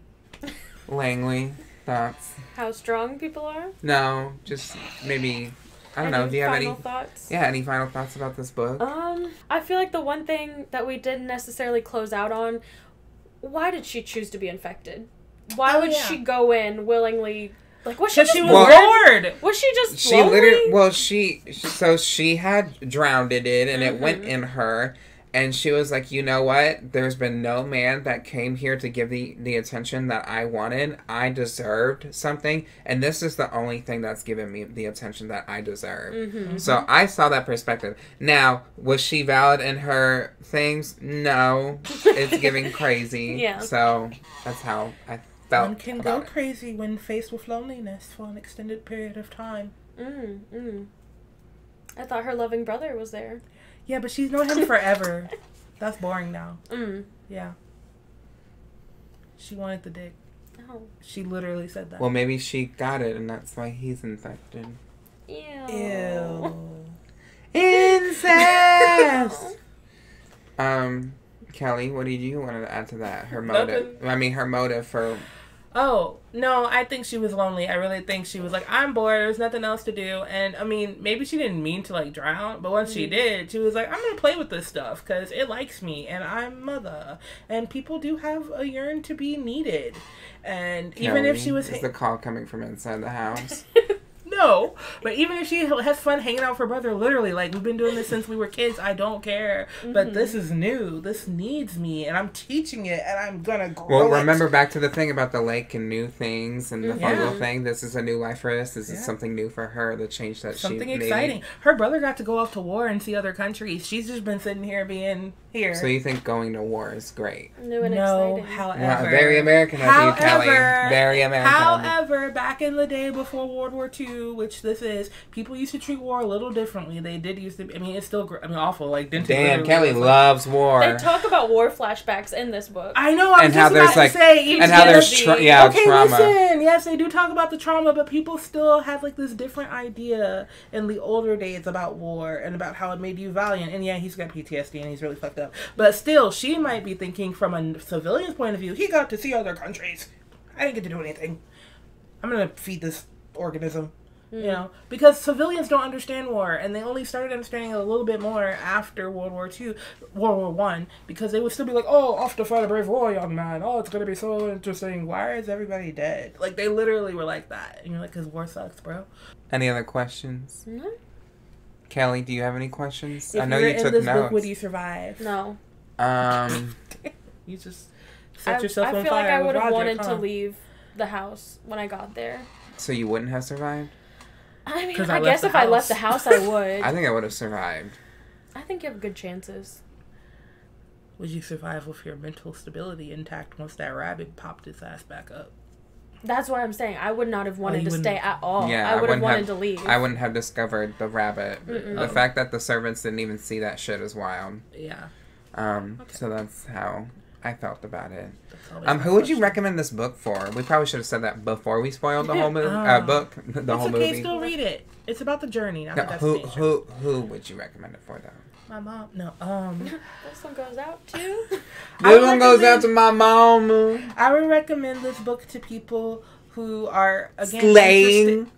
[SPEAKER 6] Langley, thoughts?
[SPEAKER 8] How strong people are.
[SPEAKER 6] No, just maybe. I don't know. Do you have any?
[SPEAKER 8] thoughts?
[SPEAKER 6] Yeah, any final thoughts about this book?
[SPEAKER 8] Um, I feel like the one thing that we didn't necessarily close out on, why did she choose to be infected? Why
[SPEAKER 7] Oh,
[SPEAKER 8] would
[SPEAKER 7] yeah.
[SPEAKER 8] she go in willingly? Like, was she just
[SPEAKER 7] she was
[SPEAKER 6] Well-
[SPEAKER 7] bored.
[SPEAKER 8] Was she just
[SPEAKER 6] she
[SPEAKER 8] lonely?
[SPEAKER 6] literally well she so she had drowned it and it went
[SPEAKER 8] Mm-hmm.
[SPEAKER 6] in her and she was like you know what there's been no man that came here to give the the attention that i wanted i deserved something and this is the only thing that's given me the attention that i deserve
[SPEAKER 8] Mm-hmm.
[SPEAKER 6] so i saw that perspective now was she valid in her things no it's giving crazy
[SPEAKER 8] Yeah.
[SPEAKER 6] so that's how i felt
[SPEAKER 7] One can
[SPEAKER 6] about
[SPEAKER 7] go
[SPEAKER 6] it.
[SPEAKER 7] crazy when faced with loneliness for an extended period of time.
[SPEAKER 8] Mm, mm. I thought her loving brother was there.
[SPEAKER 7] Yeah, but she's known him forever. That's boring now.
[SPEAKER 8] Mm.
[SPEAKER 7] Yeah. She wanted the dick.
[SPEAKER 8] Oh.
[SPEAKER 7] She literally said that.
[SPEAKER 6] well maybe she got it and that's why he's infected
[SPEAKER 8] Ew.
[SPEAKER 7] Ew.
[SPEAKER 6] Incest. um, Kelli, what did you want to add to that? Her motive.
[SPEAKER 7] Nothing.
[SPEAKER 6] I mean, her motive for.
[SPEAKER 7] Oh, no, I think she was lonely. I really think she was like, I'm bored. There's nothing else to do. And I mean, maybe she didn't mean to like drown, but once she mm-hmm. did, she was like, I'm going to play with this stuff because it likes me and I'm mother. And people do have a yearn to be needed. And even if she was.
[SPEAKER 6] Is the call coming from inside the house?
[SPEAKER 7] No, but even if she has fun hanging out with her brother, literally, like we've been doing this since we were kids. I don't care, but this mm-hmm. is new. This needs me, and I'm teaching it, and I'm gonna grow
[SPEAKER 6] well,
[SPEAKER 7] it.
[SPEAKER 6] remember back to the thing about the lake and new things and the.
[SPEAKER 7] Mm-hmm. Yeah.
[SPEAKER 6] fungal thing. This is a new life for us. This
[SPEAKER 7] Yeah.
[SPEAKER 6] is something new for her. The change that
[SPEAKER 7] something
[SPEAKER 6] she something
[SPEAKER 7] exciting.
[SPEAKER 6] Made.
[SPEAKER 7] Her brother got to go off to war and see other countries. She's just been sitting here being here.
[SPEAKER 6] So you think going to war is great?
[SPEAKER 8] New and
[SPEAKER 7] no,
[SPEAKER 8] exciting.
[SPEAKER 7] however,
[SPEAKER 6] Yeah, very American of you, Kelli.
[SPEAKER 7] However,
[SPEAKER 6] Very American.
[SPEAKER 7] However, back in the day before World War II, which this is people used to treat war a little differently. They did used to. I mean, it's still. I mean, awful. Like Denton
[SPEAKER 6] Damn,
[SPEAKER 7] literally Kelli like-
[SPEAKER 6] loves war.
[SPEAKER 8] They talk about war flashbacks in this book.
[SPEAKER 7] I know. I was
[SPEAKER 6] and
[SPEAKER 7] just
[SPEAKER 6] how there's
[SPEAKER 7] about
[SPEAKER 6] like,
[SPEAKER 7] to say.
[SPEAKER 6] and how there's
[SPEAKER 8] PTSD.
[SPEAKER 6] tra- yeah
[SPEAKER 7] okay,
[SPEAKER 6] trauma.
[SPEAKER 7] listen. Yes, they do talk about the trauma, but people still have like this different idea in the older days about war and about how it made you valiant. And yeah, he's got PTSD and he's really fucked up. But still, she might be thinking from a civilian's point of view. He got to see other countries. I didn't get to do anything. I'm gonna feed this organism. You know, because civilians don't understand war, and they only started understanding it a little bit more after World War Two, World War One, because they would still be like, "Oh, off to fight a brave war, young man. Oh, it's gonna be so interesting. Why is everybody dead?" Like they literally were like that, and you're like, "Cause war sucks, bro."
[SPEAKER 6] Any other questions?
[SPEAKER 8] No.
[SPEAKER 6] Kelli, do you have any questions?
[SPEAKER 7] If
[SPEAKER 6] I know
[SPEAKER 7] you were
[SPEAKER 6] you
[SPEAKER 7] in
[SPEAKER 6] took
[SPEAKER 7] this
[SPEAKER 6] notes.
[SPEAKER 7] book, would you survive?
[SPEAKER 8] No.
[SPEAKER 6] Um,
[SPEAKER 7] You just
[SPEAKER 8] I,
[SPEAKER 7] set yourself
[SPEAKER 8] I
[SPEAKER 7] on
[SPEAKER 8] feel like I would have wanted
[SPEAKER 7] huh?
[SPEAKER 8] to leave the house when I got there.
[SPEAKER 6] so you wouldn't have survived?
[SPEAKER 8] I mean,
[SPEAKER 7] I
[SPEAKER 8] I, guess
[SPEAKER 7] the
[SPEAKER 8] if I left the house, I would.
[SPEAKER 6] I think I would have survived.
[SPEAKER 8] I think you have good chances.
[SPEAKER 7] Would you survive with your mental stability intact once that rabbit popped its ass back up?
[SPEAKER 8] That's why I'm saying I would not have wanted
[SPEAKER 7] you
[SPEAKER 8] to stay at all.
[SPEAKER 6] yeah,
[SPEAKER 8] I would have
[SPEAKER 6] wouldn't
[SPEAKER 8] wanted to leave.
[SPEAKER 6] I wouldn't have discovered the rabbit.
[SPEAKER 8] Mm-mm.
[SPEAKER 6] The
[SPEAKER 7] Oh.
[SPEAKER 6] fact that the servants didn't even see that shit is wild.
[SPEAKER 7] Yeah.
[SPEAKER 6] Um, so that's how I felt about it. Um, who would you recommend this book for? We probably should have said that before we spoiled the whole movie. Uh, book, the
[SPEAKER 7] It's
[SPEAKER 6] whole
[SPEAKER 7] okay,
[SPEAKER 6] movie.
[SPEAKER 7] still read it. It's about the journey, not
[SPEAKER 6] No,
[SPEAKER 7] the
[SPEAKER 6] who
[SPEAKER 7] destination.
[SPEAKER 6] who who would you recommend it for though?
[SPEAKER 7] My mom. No. Um.
[SPEAKER 8] this one goes out to.
[SPEAKER 6] This one goes out to my mom.
[SPEAKER 7] I would recommend this book to people who are again
[SPEAKER 6] Slaying.
[SPEAKER 7] interested-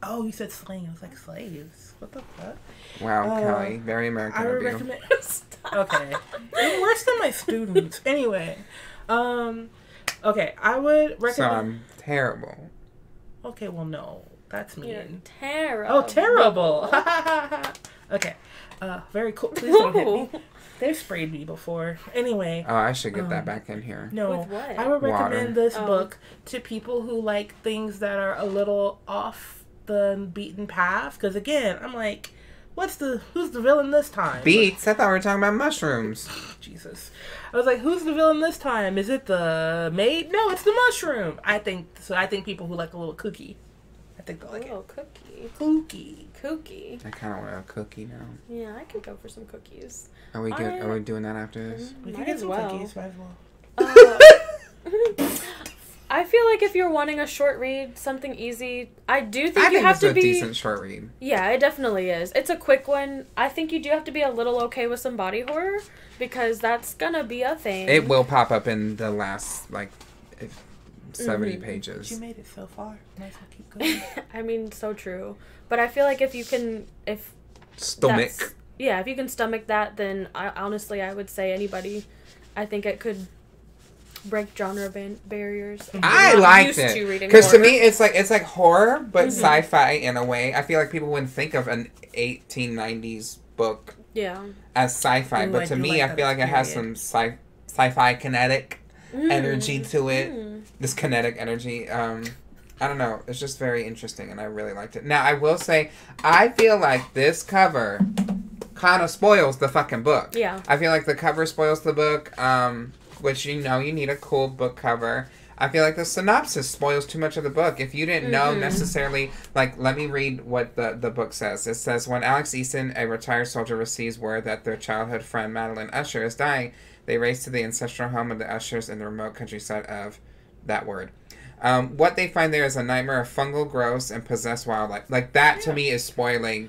[SPEAKER 7] Oh, you said slaying. I was like slaves. What the fuck?
[SPEAKER 6] Wow,
[SPEAKER 7] Uh,
[SPEAKER 6] Kelli, very American
[SPEAKER 7] I
[SPEAKER 6] of
[SPEAKER 7] would
[SPEAKER 6] you.
[SPEAKER 7] recommend. okay, You're worse than my students. Anyway, um, okay, I would
[SPEAKER 6] So
[SPEAKER 7] recommend.
[SPEAKER 6] I'm terrible.
[SPEAKER 7] okay, well, no, that's mean.
[SPEAKER 8] You're terrible.
[SPEAKER 7] Oh, terrible. okay, uh, very cool. Please don't hit me. They've sprayed me before. Anyway,
[SPEAKER 6] Oh, I should get that
[SPEAKER 7] Um,
[SPEAKER 6] back in here.
[SPEAKER 7] no,
[SPEAKER 8] With what?
[SPEAKER 7] I would recommend
[SPEAKER 6] Water.
[SPEAKER 7] this
[SPEAKER 8] Oh.
[SPEAKER 7] book to people who like things that are a little off the beaten path. Because again, I'm like, what's the who's the villain this time?
[SPEAKER 6] Beets. I thought we were talking about mushrooms.
[SPEAKER 7] Jesus. I was like, who's the villain this time? Is it the maid? No, it's the mushroom. I think so. I think people who like a little cookie. I think they
[SPEAKER 8] A
[SPEAKER 7] like a
[SPEAKER 8] little
[SPEAKER 7] it.
[SPEAKER 8] cookie.
[SPEAKER 7] Cookie.
[SPEAKER 8] Kooky.
[SPEAKER 6] I kind of want a cookie now.
[SPEAKER 8] Yeah, I could go for some cookies.
[SPEAKER 6] Are we good?
[SPEAKER 8] I-
[SPEAKER 6] Are we doing that after this?
[SPEAKER 7] We
[SPEAKER 8] Might
[SPEAKER 7] can get
[SPEAKER 8] as
[SPEAKER 7] some
[SPEAKER 8] well.
[SPEAKER 7] cookies. Might as well.
[SPEAKER 8] Uh, I feel like if you're wanting a short read, something easy, I do think
[SPEAKER 6] I
[SPEAKER 8] you
[SPEAKER 6] think
[SPEAKER 8] have
[SPEAKER 6] it's
[SPEAKER 8] to
[SPEAKER 6] a
[SPEAKER 8] be.
[SPEAKER 6] decent short read.
[SPEAKER 8] Yeah, it definitely is. It's a quick one. I think you do have to be a little okay with some body horror because that's gonna be a thing.
[SPEAKER 6] It will pop up in the last like if- 70
[SPEAKER 8] Mhm.
[SPEAKER 6] pages.
[SPEAKER 7] You made it so far. Might as keep going.
[SPEAKER 8] I mean, so true. But I feel like if you can, if
[SPEAKER 6] Stomach.
[SPEAKER 8] yeah, if you can stomach that, then I honestly I would say anybody. I think it could break genre ban- barriers.
[SPEAKER 6] I
[SPEAKER 8] you're not
[SPEAKER 6] liked it
[SPEAKER 8] to
[SPEAKER 6] because to
[SPEAKER 8] horror.
[SPEAKER 6] me it's like it's like horror but
[SPEAKER 8] Mhm.
[SPEAKER 6] sci-fi in a way. I feel like people wouldn't think of an 1890s book
[SPEAKER 8] yeah,
[SPEAKER 6] as sci-fi,
[SPEAKER 7] Ooh,
[SPEAKER 6] but
[SPEAKER 7] I
[SPEAKER 6] to
[SPEAKER 7] do
[SPEAKER 6] me
[SPEAKER 7] like
[SPEAKER 6] I feel like it has some sci sci-fi kinetic
[SPEAKER 8] Mm,
[SPEAKER 6] energy to it.
[SPEAKER 8] mm.
[SPEAKER 6] This kinetic energy. Um, I don't know. It's just very interesting, and I really liked it. Now I will say, I feel like this cover kind of spoils the fucking book.
[SPEAKER 8] Yeah.
[SPEAKER 6] I feel like the cover spoils the book, um, which you know you need a cool book cover. I feel like the synopsis spoils too much of the book. If you didn't know
[SPEAKER 8] Mhm.
[SPEAKER 6] necessarily, like, let me read what the, the book says. It says, When Alex Easton, a retired soldier, receives word that their childhood friend Madeline Usher is dying, they race to the ancestral home of the Ushers in the remote countryside of that word. Um, what they find there is a nightmare of fungal growths and possessed wildlife. Like, that to me is spoiling.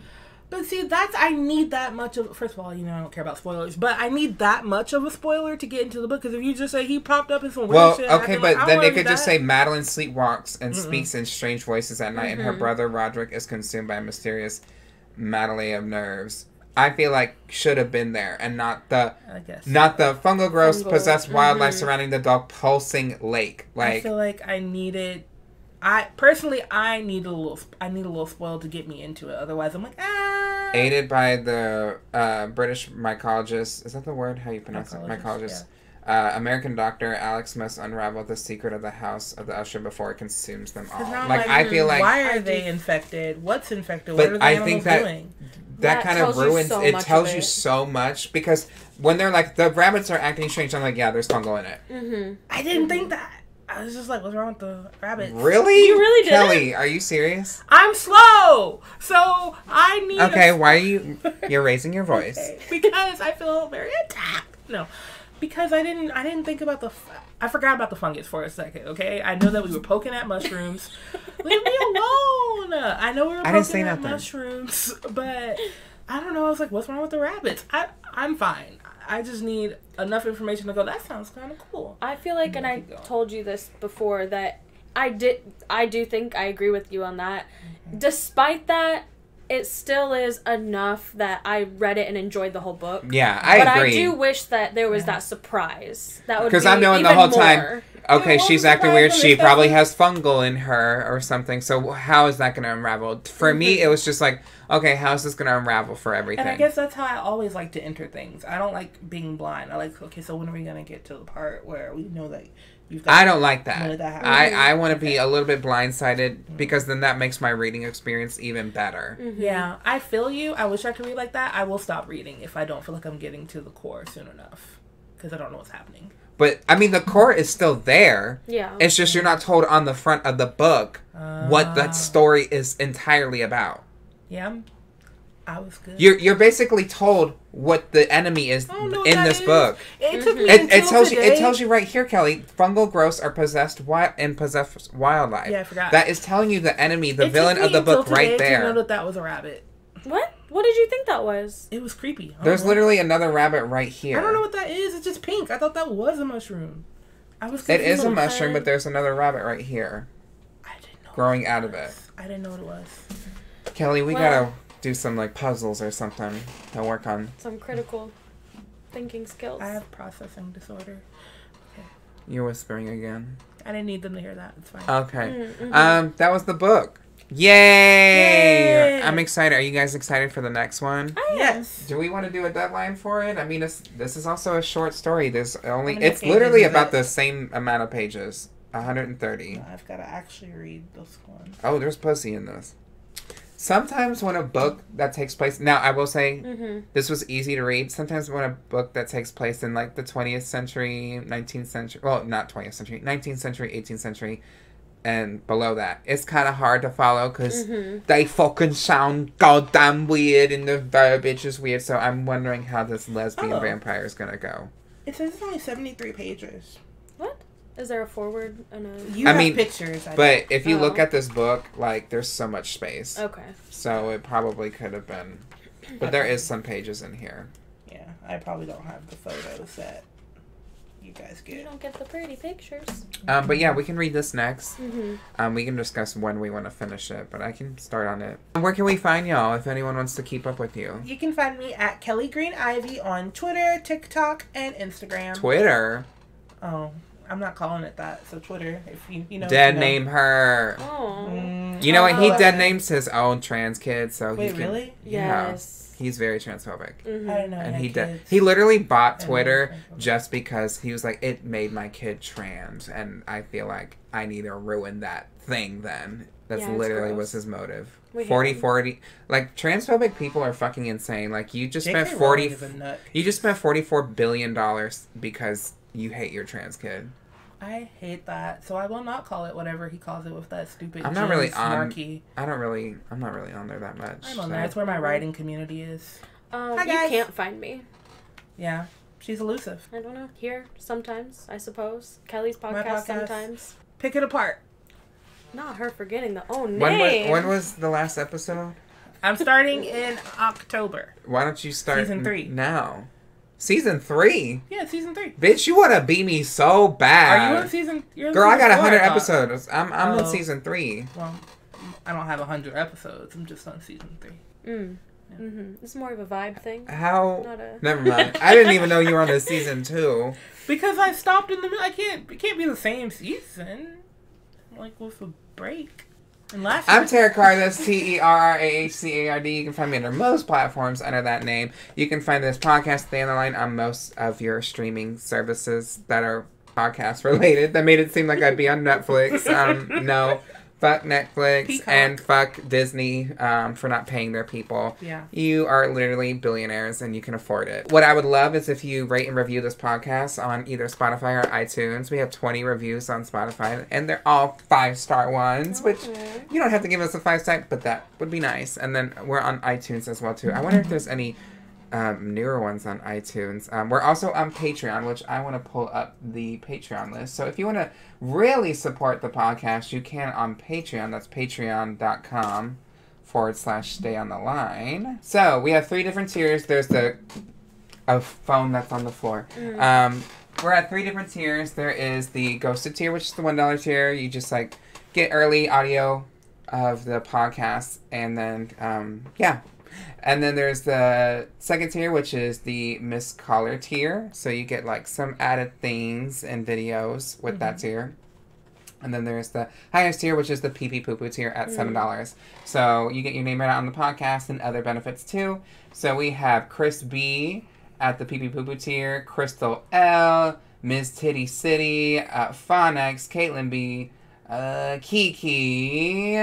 [SPEAKER 7] But see, that's I need that much of. First of all, you know I don't care about spoilers, but I need that much of a spoiler to get into the book. Because if you just say he popped up in some weird
[SPEAKER 6] Well,
[SPEAKER 7] shit,
[SPEAKER 6] okay, but
[SPEAKER 7] like,
[SPEAKER 6] then they could just say Madeline sleepwalks and
[SPEAKER 7] Mm-mm.
[SPEAKER 6] speaks in strange voices at night, and her
[SPEAKER 8] Mhm.
[SPEAKER 6] brother Roderick is consumed by a mysterious malady of nerves. I feel like should have been there, and not the
[SPEAKER 7] I guess
[SPEAKER 6] not the fungal
[SPEAKER 8] Fungal,
[SPEAKER 6] possessed wildlife
[SPEAKER 8] mhm.
[SPEAKER 6] surrounding the dog pulsing lake. Like I
[SPEAKER 7] feel like I needed. I personally, I need a little. I need a little spoil to get me into it. Otherwise, I'm like ah.
[SPEAKER 6] aided by the uh, British mycologist. Is that the word? How you pronounce it?
[SPEAKER 7] Mycologist,
[SPEAKER 6] Mycologist. Uh, American doctor Alex must unravel the secret of the house of the usher before it consumes them all.
[SPEAKER 7] now I'm
[SPEAKER 6] Like I feel like
[SPEAKER 7] why are
[SPEAKER 8] I
[SPEAKER 7] they
[SPEAKER 8] do-
[SPEAKER 7] infected? What's infected?
[SPEAKER 6] But
[SPEAKER 7] what are the
[SPEAKER 6] I
[SPEAKER 7] animals
[SPEAKER 6] think that-
[SPEAKER 7] doing?
[SPEAKER 6] that,
[SPEAKER 8] That
[SPEAKER 6] kind of ruins
[SPEAKER 8] so
[SPEAKER 6] it tells
[SPEAKER 8] of
[SPEAKER 6] you so much because when they're like the rabbits are acting strange i'm like yeah there's fungal in it
[SPEAKER 8] Mm-hmm.
[SPEAKER 7] I didn't think that. I was just like, what's wrong with the rabbits?
[SPEAKER 6] Really?
[SPEAKER 8] You really did
[SPEAKER 6] Kelli, are you serious?
[SPEAKER 7] I'm slow, so I need. a-
[SPEAKER 6] Okay, why are you you're raising your voice?
[SPEAKER 7] Okay, because I feel very attacked. No, because I didn't. I didn't think about the. I forgot about the fungus for a second. Okay, I know that we were poking at mushrooms. Leave me alone. I know we were poking at
[SPEAKER 6] nothing.
[SPEAKER 7] mushrooms, but I don't know. I was like, what's wrong with the rabbits? I I'm fine. I just need enough information to go. That sounds kind of cool.
[SPEAKER 8] I feel like, and I
[SPEAKER 7] going.
[SPEAKER 8] told you this before that I did. I do think I agree with you on that. Mm-hmm. Despite that, it still is enough that I read it and enjoyed the whole book.
[SPEAKER 6] Yeah, I
[SPEAKER 8] but
[SPEAKER 6] agree.
[SPEAKER 8] I do wish that there was that surprise. That would
[SPEAKER 6] Because
[SPEAKER 8] be
[SPEAKER 6] I'm knowing the
[SPEAKER 8] even
[SPEAKER 6] whole
[SPEAKER 8] more.
[SPEAKER 6] time. Okay,
[SPEAKER 7] Yeah,
[SPEAKER 6] she's acting weird. She probably
[SPEAKER 7] doesn't-
[SPEAKER 6] has fungal in her or something. So how is that going to unravel? For me,
[SPEAKER 8] Mm-hmm.
[SPEAKER 6] it was just like, okay, how is this going to unravel for everything?
[SPEAKER 7] And I guess that's how I always like to enter things. I don't like being blind. I like, okay, so when are we gonna get to the part where we know that you've got
[SPEAKER 6] I don't like that.
[SPEAKER 7] That?
[SPEAKER 6] I, I want to be a little bit blindsided because then that makes my reading experience even better.
[SPEAKER 8] Mm-hmm.
[SPEAKER 7] Yeah, I feel you. I wish I could read like that. I will stop reading if I don't feel like I'm getting to the core soon enough. Because I don't know what's happening.
[SPEAKER 6] But I mean, the core is still there.
[SPEAKER 8] Yeah.
[SPEAKER 6] It's just you're not told on the front of the book what
[SPEAKER 7] Ah.
[SPEAKER 6] that story is entirely about.
[SPEAKER 7] Yeah, I'm- I was good.
[SPEAKER 6] You're you're basically told what the enemy is
[SPEAKER 7] I don't know what
[SPEAKER 6] in this
[SPEAKER 7] is.
[SPEAKER 6] book.
[SPEAKER 7] It took me
[SPEAKER 6] It,
[SPEAKER 7] until
[SPEAKER 6] it tells you it tells you right here, Kelli. Fungal growths are possessed wild and possess wildlife.
[SPEAKER 7] Yeah, I forgot.
[SPEAKER 6] That is telling you the enemy, the
[SPEAKER 7] It
[SPEAKER 6] villain of the book,
[SPEAKER 7] today
[SPEAKER 6] right
[SPEAKER 7] To know
[SPEAKER 6] there.
[SPEAKER 7] that that was a rabbit.
[SPEAKER 8] What? What did you think that was?
[SPEAKER 7] It was creepy.
[SPEAKER 6] There's
[SPEAKER 7] know.
[SPEAKER 6] literally another rabbit right here.
[SPEAKER 7] I don't know what that is. It's just pink. I thought that was a mushroom. I was.
[SPEAKER 6] It is a
[SPEAKER 7] confused.
[SPEAKER 6] mushroom, but there's another rabbit right here,
[SPEAKER 7] I didn't know.
[SPEAKER 6] growing out of it.
[SPEAKER 7] I didn't know what it was.
[SPEAKER 6] Kelli, we
[SPEAKER 8] Well-
[SPEAKER 6] gotta do some like puzzles or something to work on.
[SPEAKER 8] Some critical thinking skills.
[SPEAKER 7] I have processing disorder.
[SPEAKER 6] You're whispering again.
[SPEAKER 7] I didn't need them to hear that. It's fine.
[SPEAKER 6] Okay.
[SPEAKER 8] Mm-hmm.
[SPEAKER 6] Um, that was the book. Yay!
[SPEAKER 7] Yay!
[SPEAKER 6] I'm excited. Are you guys excited for the next one?
[SPEAKER 7] yes.
[SPEAKER 6] Do we want to do a deadline for it? I mean, it's, this is also a short story. There's only it's literally about
[SPEAKER 7] it?
[SPEAKER 6] the same amount of pages, 130.
[SPEAKER 7] I've got to actually read this one.
[SPEAKER 6] Oh, there's pussy in this. Sometimes when a book that takes place now, I will say
[SPEAKER 8] Mm-hmm.
[SPEAKER 6] this was easy to read. Sometimes when a book that takes place in like the 20th century, 19th century, well, not 20th century, 19th century, 18th century, and below that, it's kind of hard to follow because
[SPEAKER 8] Mm-hmm.
[SPEAKER 6] they fucking sound goddamn weird and the verbiage is weird. So I'm wondering how this lesbian
[SPEAKER 7] Oh.
[SPEAKER 6] vampire is gonna go.
[SPEAKER 7] It says it's only 73 pages.
[SPEAKER 8] What? Is there a forward and a?
[SPEAKER 7] You
[SPEAKER 6] I
[SPEAKER 7] have
[SPEAKER 6] mean,
[SPEAKER 7] pictures. I
[SPEAKER 6] But if you look
[SPEAKER 8] Oh.
[SPEAKER 6] at this book, like there's so much space,
[SPEAKER 8] Okay.
[SPEAKER 6] so it probably could have been. But there is some pages in here.
[SPEAKER 7] Yeah, I probably don't have the photos that you guys get.
[SPEAKER 8] You don't get the pretty pictures.
[SPEAKER 6] Um, but yeah, we can read this next.
[SPEAKER 8] Mm-hmm.
[SPEAKER 6] Um, we can discuss when we want to finish it, but I can start on it. Where can we find y'all if anyone wants to keep up with you?
[SPEAKER 7] You can find me at Kelli Green Ivy on Twitter, TikTok, and Instagram.
[SPEAKER 6] Twitter.
[SPEAKER 7] Oh, I'm not calling it that. So Twitter, if you you know.
[SPEAKER 6] Dead
[SPEAKER 7] you know.
[SPEAKER 6] name her.
[SPEAKER 8] Oh.
[SPEAKER 7] Mm,
[SPEAKER 6] You know what? He
[SPEAKER 7] oh,
[SPEAKER 6] dead names his own trans kid, so he
[SPEAKER 7] Wait,
[SPEAKER 6] can.
[SPEAKER 7] really?
[SPEAKER 6] Yeah.
[SPEAKER 8] Yes.
[SPEAKER 6] He's very transphobic.
[SPEAKER 8] Mm-hmm.
[SPEAKER 7] I don't know.
[SPEAKER 6] And he did.
[SPEAKER 7] kids.
[SPEAKER 6] He literally bought Twitter just because he was like, it made my kid trans, and I feel like I need to ruin that thing. Then that's
[SPEAKER 8] Yeah,
[SPEAKER 6] literally
[SPEAKER 8] gross.
[SPEAKER 6] was his motive.
[SPEAKER 8] We
[SPEAKER 6] 40 40 like transphobic people are fucking insane. Like you just
[SPEAKER 7] J.K.
[SPEAKER 6] spent 40
[SPEAKER 7] is a nut.
[SPEAKER 6] you just spent 44 billion dollars because you hate your trans kid.
[SPEAKER 7] I hate that. So I will not call it whatever he calls it with that stupid.
[SPEAKER 6] I'm not
[SPEAKER 7] Jen
[SPEAKER 6] really on-
[SPEAKER 7] snarky.
[SPEAKER 6] I don't really I'm not really on there that much.
[SPEAKER 7] I'm on
[SPEAKER 6] so-
[SPEAKER 7] there. That's where my writing community is.
[SPEAKER 8] Um,
[SPEAKER 7] Hi,
[SPEAKER 8] you can't find me.
[SPEAKER 7] Yeah, she's elusive.
[SPEAKER 8] I don't know. Here sometimes, I suppose. Kelli's podcast,
[SPEAKER 7] podcast.
[SPEAKER 8] sometimes.
[SPEAKER 7] Pick it apart.
[SPEAKER 8] Not her forgetting the own
[SPEAKER 6] When
[SPEAKER 8] name.
[SPEAKER 6] was, when was the last episode?
[SPEAKER 7] I'm starting in October.
[SPEAKER 6] Why don't you start
[SPEAKER 7] Season
[SPEAKER 6] n-
[SPEAKER 7] three.
[SPEAKER 6] now? Season three?
[SPEAKER 7] Yeah, season three.
[SPEAKER 6] Bitch, you want to beat me so bad.
[SPEAKER 7] Are
[SPEAKER 6] bad.
[SPEAKER 7] you on season? You're on
[SPEAKER 6] Girl, I got
[SPEAKER 7] four,
[SPEAKER 6] 100 episodes. I'm, I'm on
[SPEAKER 7] Oh.
[SPEAKER 6] season three.
[SPEAKER 7] Well, I don't have hundred episodes. I'm just on season three.
[SPEAKER 8] Mm. hmm It's more of a vibe thing.
[SPEAKER 6] How?
[SPEAKER 8] Not a-
[SPEAKER 6] Never mind. I didn't even know you were on the season two.
[SPEAKER 7] Because I stopped in the middle. I can't. It can't be the same season. Like with a break.
[SPEAKER 6] I'm Terrah Card. That's T E R R A H C A R D. You can find me under most platforms under that name. You can find this podcast, the Line, on most of your streaming services that are podcast related. That made it seem like I'd be on Netflix. Um, no. Fuck Netflix
[SPEAKER 7] Peacock.
[SPEAKER 6] and fuck Disney um, for not paying their people.
[SPEAKER 7] Yeah.
[SPEAKER 6] You are literally billionaires and you can afford it. What I would love is if you rate and review this podcast on either Spotify or iTunes. We have 20 reviews on Spotify and they're all five star ones, which you don't have to give us a five star, but that would be nice. And then we're on iTunes as well too. I wonder if there's any um, newer ones on iTunes. Um, we're also on Patreon, which I want to pull up the Patreon list. So if you want to really support the podcast, you can on Patreon. That's patreon.com forward slash stay on the line. So we have three different tiers. There's the a phone that's on the floor. Um, we're at three different tiers. There is the ghosted tier, which is the one dollar tier. You just like get early audio of the podcast, and then um, yeah. And then there's the second tier, which is the Missed Caller tier. So you get like some added things and videos with that tier. And then there's the highest tier, which is the pee pee poo poo tier at seven dollars. So you get your name right out on the podcast and other benefits too. So we have Chris B at the pee pee poo poo tier, Crystal L, Ms. Titty City, uh, Phonex, Caitlin B, uh, Kiki,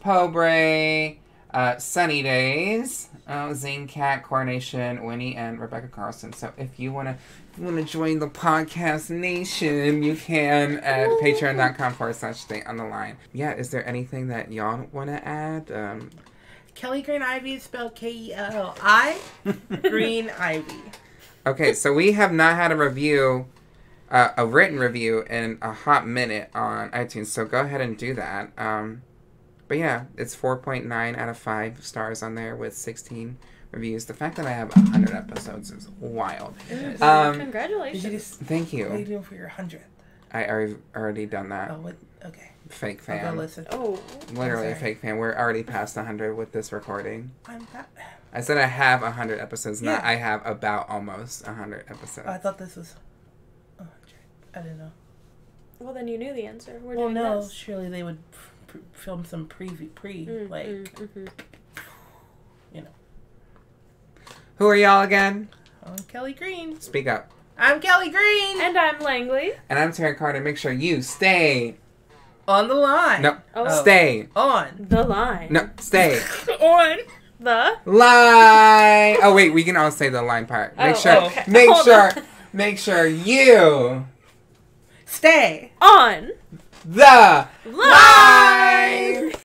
[SPEAKER 6] Pobre, uh, Sunny Days, uh, Zane Cat, Coronation, Winnie, and Rebecca Carlson. So if you wanna if you wanna join the podcast nation, you can at patreon.com forward slash stay on the line. Yeah, is there anything that y'all wanna add? Um,
[SPEAKER 7] Kelli Green Ivy is spelled K E L L I. Green Ivy.
[SPEAKER 6] okay, so we have not had a review. Uh, a written review in a hot minute on iTunes, so go ahead and do that. Um, but yeah, it's 4.9 out of 5 stars on there with 16 reviews. The fact that I have 100 episodes is wild. Um,
[SPEAKER 8] Congratulations.
[SPEAKER 7] Did you just
[SPEAKER 6] thank
[SPEAKER 7] what are you
[SPEAKER 6] you.
[SPEAKER 7] doing for your hundredth?
[SPEAKER 6] I already already done that.
[SPEAKER 7] Oh, what? Okay,
[SPEAKER 6] Fake
[SPEAKER 7] I'll go
[SPEAKER 6] fan.
[SPEAKER 7] listen.
[SPEAKER 8] oh,
[SPEAKER 6] Literally a fake fan. We're already past 100 with this recording.
[SPEAKER 7] I'm not.
[SPEAKER 6] I said I have 100 episodes, not
[SPEAKER 7] Yeah.
[SPEAKER 6] I have about almost 100 episodes.
[SPEAKER 7] Oh, I thought this was. Oh, I didn't know.
[SPEAKER 8] well then you knew the answer. We're
[SPEAKER 7] Well,
[SPEAKER 8] doing
[SPEAKER 7] no.
[SPEAKER 8] this.
[SPEAKER 7] Surely they would f- f- film some preview, pre,
[SPEAKER 8] Mm,
[SPEAKER 7] like
[SPEAKER 8] mm,
[SPEAKER 7] you know.
[SPEAKER 6] Who are y'all again?
[SPEAKER 7] I'm Kelli Green.
[SPEAKER 6] Speak up.
[SPEAKER 7] I'm Kelli Green.
[SPEAKER 8] And I'm Langley.
[SPEAKER 6] And I'm Terrah Card. Make sure you stay.
[SPEAKER 7] on the line.
[SPEAKER 6] No,
[SPEAKER 8] Oh.
[SPEAKER 6] stay.
[SPEAKER 7] On.
[SPEAKER 8] The line.
[SPEAKER 6] No, stay.
[SPEAKER 7] on.
[SPEAKER 8] The.
[SPEAKER 6] line. Oh wait, we can all say the line part. Make
[SPEAKER 8] Oh,
[SPEAKER 6] sure.
[SPEAKER 8] okay.
[SPEAKER 6] Make
[SPEAKER 8] Hold
[SPEAKER 6] sure.
[SPEAKER 8] on.
[SPEAKER 6] Make sure you
[SPEAKER 7] Stay.
[SPEAKER 8] On.
[SPEAKER 6] The Line.